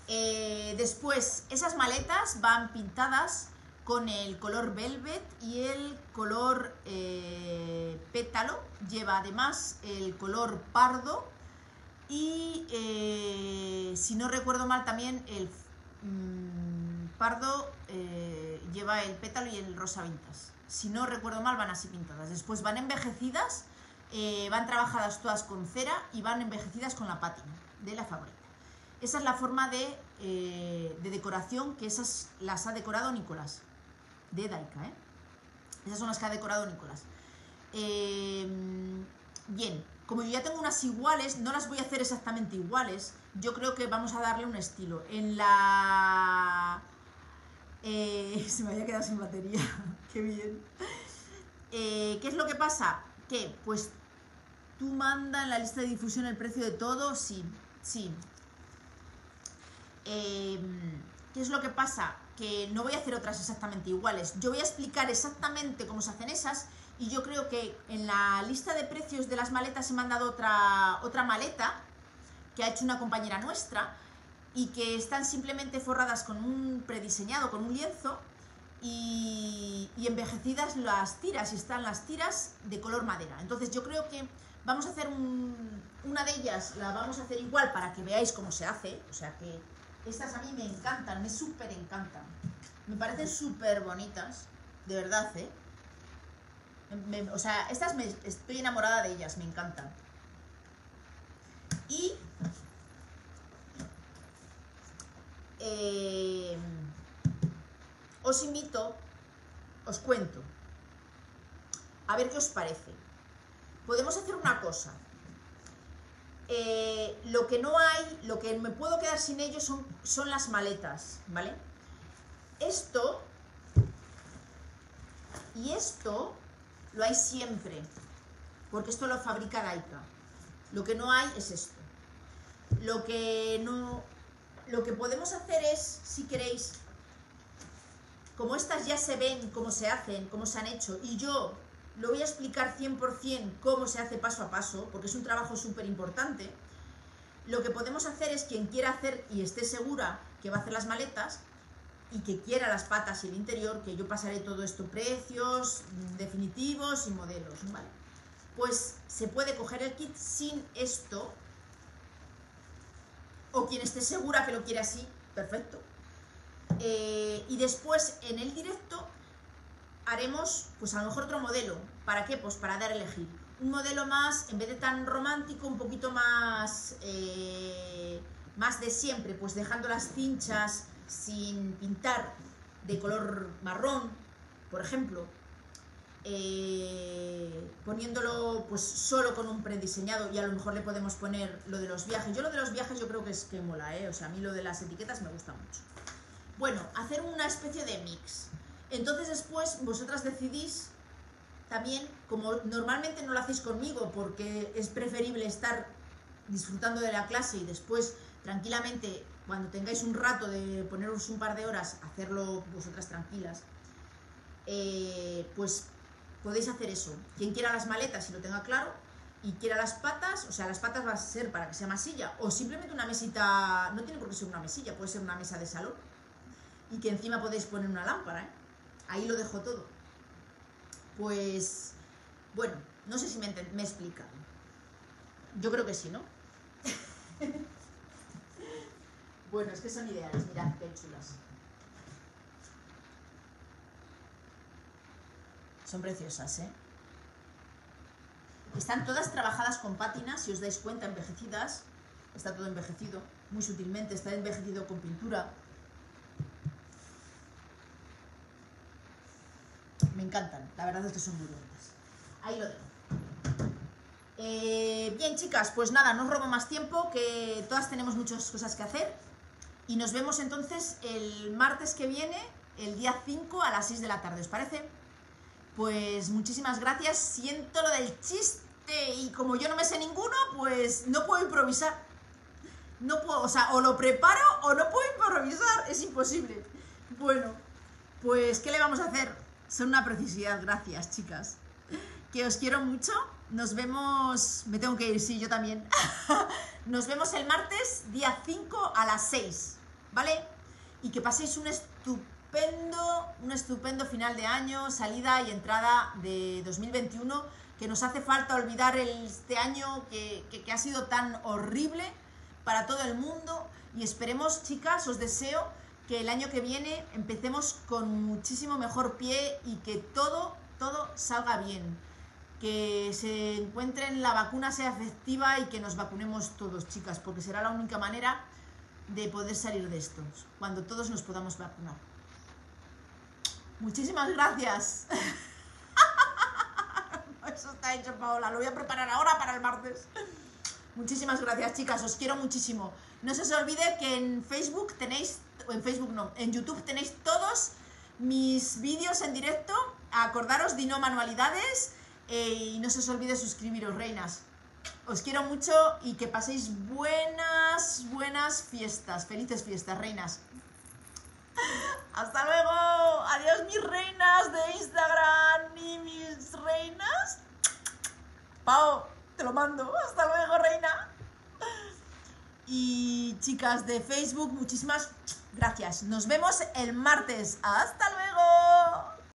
Eh, después, esas maletas van pintadas con el color velvet y el color eh, pétalo. Lleva además el color pardo y eh, si no recuerdo mal también el mm, pardo eh, lleva el pétalo y el rosa vintas. Si no recuerdo mal, van así pintadas. Después van envejecidas, van trabajadas todas con cera y van envejecidas con la pátina de la favorita. Esa es la forma de, de decoración que esas las ha decorado Nicolás, de Daika. ¿eh? Esas son las que ha decorado Nicolás. Eh, bien, como yo ya tengo unas iguales, no las voy a hacer exactamente iguales. Yo creo que vamos a darle un estilo. En la... Eh, se me había quedado sin batería. Qué bien. Eh, ¿Qué es lo que pasa? Que, pues, tú manda en la lista de difusión el precio de todo, sí, sí. ¿Qué es lo que pasa? Que no voy a hacer otras exactamente iguales. Yo voy a explicar exactamente cómo se hacen esas y yo creo que en la lista de precios de las maletas he mandado otra, otra maleta que ha hecho una compañera nuestra y que están simplemente forradas con un prediseñado, con un lienzo y, y envejecidas las tiras y están las tiras de color madera. Entonces yo creo que vamos a hacer un- una de ellas, la vamos a hacer igual para que veáis cómo se hace, o sea que estas a mí me encantan, me súper encantan. Me parecen súper bonitas, de verdad, ¿eh? O sea, estas me, estoy enamorada de ellas, me encantan. Y eh, os invito, os cuento, a ver qué os parece. Podemos hacer una cosa. Eh, lo que no hay, lo que me puedo quedar sin ello son, son las maletas, ¿vale? Esto y esto lo hay siempre, porque esto lo fabrica Daika. Lo que no hay es esto. Lo que no, lo que podemos hacer es, si queréis, como estas ya se ven, cómo se hacen, cómo se han hecho, y yo lo voy a explicar 100% cómo se hace paso a paso, porque es un trabajo súper importante, lo que podemos hacer es quien quiera hacer y esté segura que va a hacer las maletas, y que quiera las patas y el interior, que yo pasaré todo esto, precios definitivos y modelos, ¿vale? Pues se puede coger el kit sin esto, o quien esté segura que lo quiere así, perfecto. Eh, y después en el directo haremos, pues a lo mejor otro modelo. ¿Para qué? Pues para dar a elegir. Un modelo más, en vez de tan romántico, un poquito más, eh, más de siempre, pues dejando las cinchas sin pintar de color marrón, por ejemplo, eh, poniéndolo pues solo con un prediseñado y a lo mejor le podemos poner lo de los viajes. Yo lo de los viajes yo creo que es que mola, ¿eh? o sea, a mí lo de las etiquetas me gusta mucho. Bueno, hacer una especie de mix. Entonces después vosotras decidís también, como normalmente no lo hacéis conmigo porque es preferible estar disfrutando de la clase y después tranquilamente cuando tengáis un rato de poneros un par de horas, hacerlo vosotras tranquilas, eh, pues podéis hacer eso. Quien quiera las maletas, si lo tenga claro, y quiera las patas, o sea, las patas va a ser para que sea masilla, o simplemente una mesita, no tiene por qué ser una mesilla, puede ser una mesa de salón, y que encima podéis poner una lámpara, ¿eh? Ahí lo dejo todo. Pues, bueno, no sé si me, me he explicado. Yo creo que sí, ¿no? bueno, es que son ideales, mirad qué chulas. Son preciosas, ¿eh? Están todas trabajadas con pátinas, si os dais cuenta, envejecidas. Está todo envejecido, muy sutilmente, está envejecido con pintura. Me encantan, la verdad es que son muy bonitas. Ahí lo dejo. Eh, bien, chicas, pues nada, no os robo más tiempo, que todas tenemos muchas cosas que hacer. Y nos vemos entonces el martes que viene, el día 5 a las 6 de la tarde, ¿os parece? Pues muchísimas gracias. Siento lo del chiste y como yo no me sé ninguno, pues no puedo improvisar. No puedo, o sea, o lo preparo o no puedo improvisar. Es imposible. Bueno, pues ¿qué le vamos a hacer? Son una precisidad. Gracias, chicas. Que os quiero mucho. Nos vemos... Me tengo que ir, sí, yo también. Nos vemos el martes, día 5 a las 6. ¿Vale? Y que paséis un estupendo, un estupendo final de año, salida y entrada de 2021, que nos hace falta olvidar este año que, que- que ha sido tan horrible para todo el mundo. Y esperemos, chicas, os deseo que el año que viene empecemos con muchísimo mejor pie y que todo, todo salga bien. Que se encuentren, la vacuna sea efectiva y que nos vacunemos todos, chicas, porque será la única manera de poder salir de esto, cuando todos nos podamos vacunar. Muchísimas gracias. Eso está hecho, Paola. Lo voy a preparar ahora para el martes. Muchísimas gracias, chicas. Os quiero muchísimo. No se os olvide que en Facebook tenéis, en Facebook no, en YouTube tenéis todos mis vídeos en directo. Acordaros de no manualidades eh, y no se os olvide suscribiros, reinas. Os quiero mucho y que paséis buenas, buenas fiestas. Felices fiestas, reinas. Hasta luego. Adiós mis reinas de Instagram y mis reinas. Pau, te lo mando. Hasta luego, reina. Y chicas de Facebook, muchísimas Gracias. Nos vemos el martes. Hasta luego.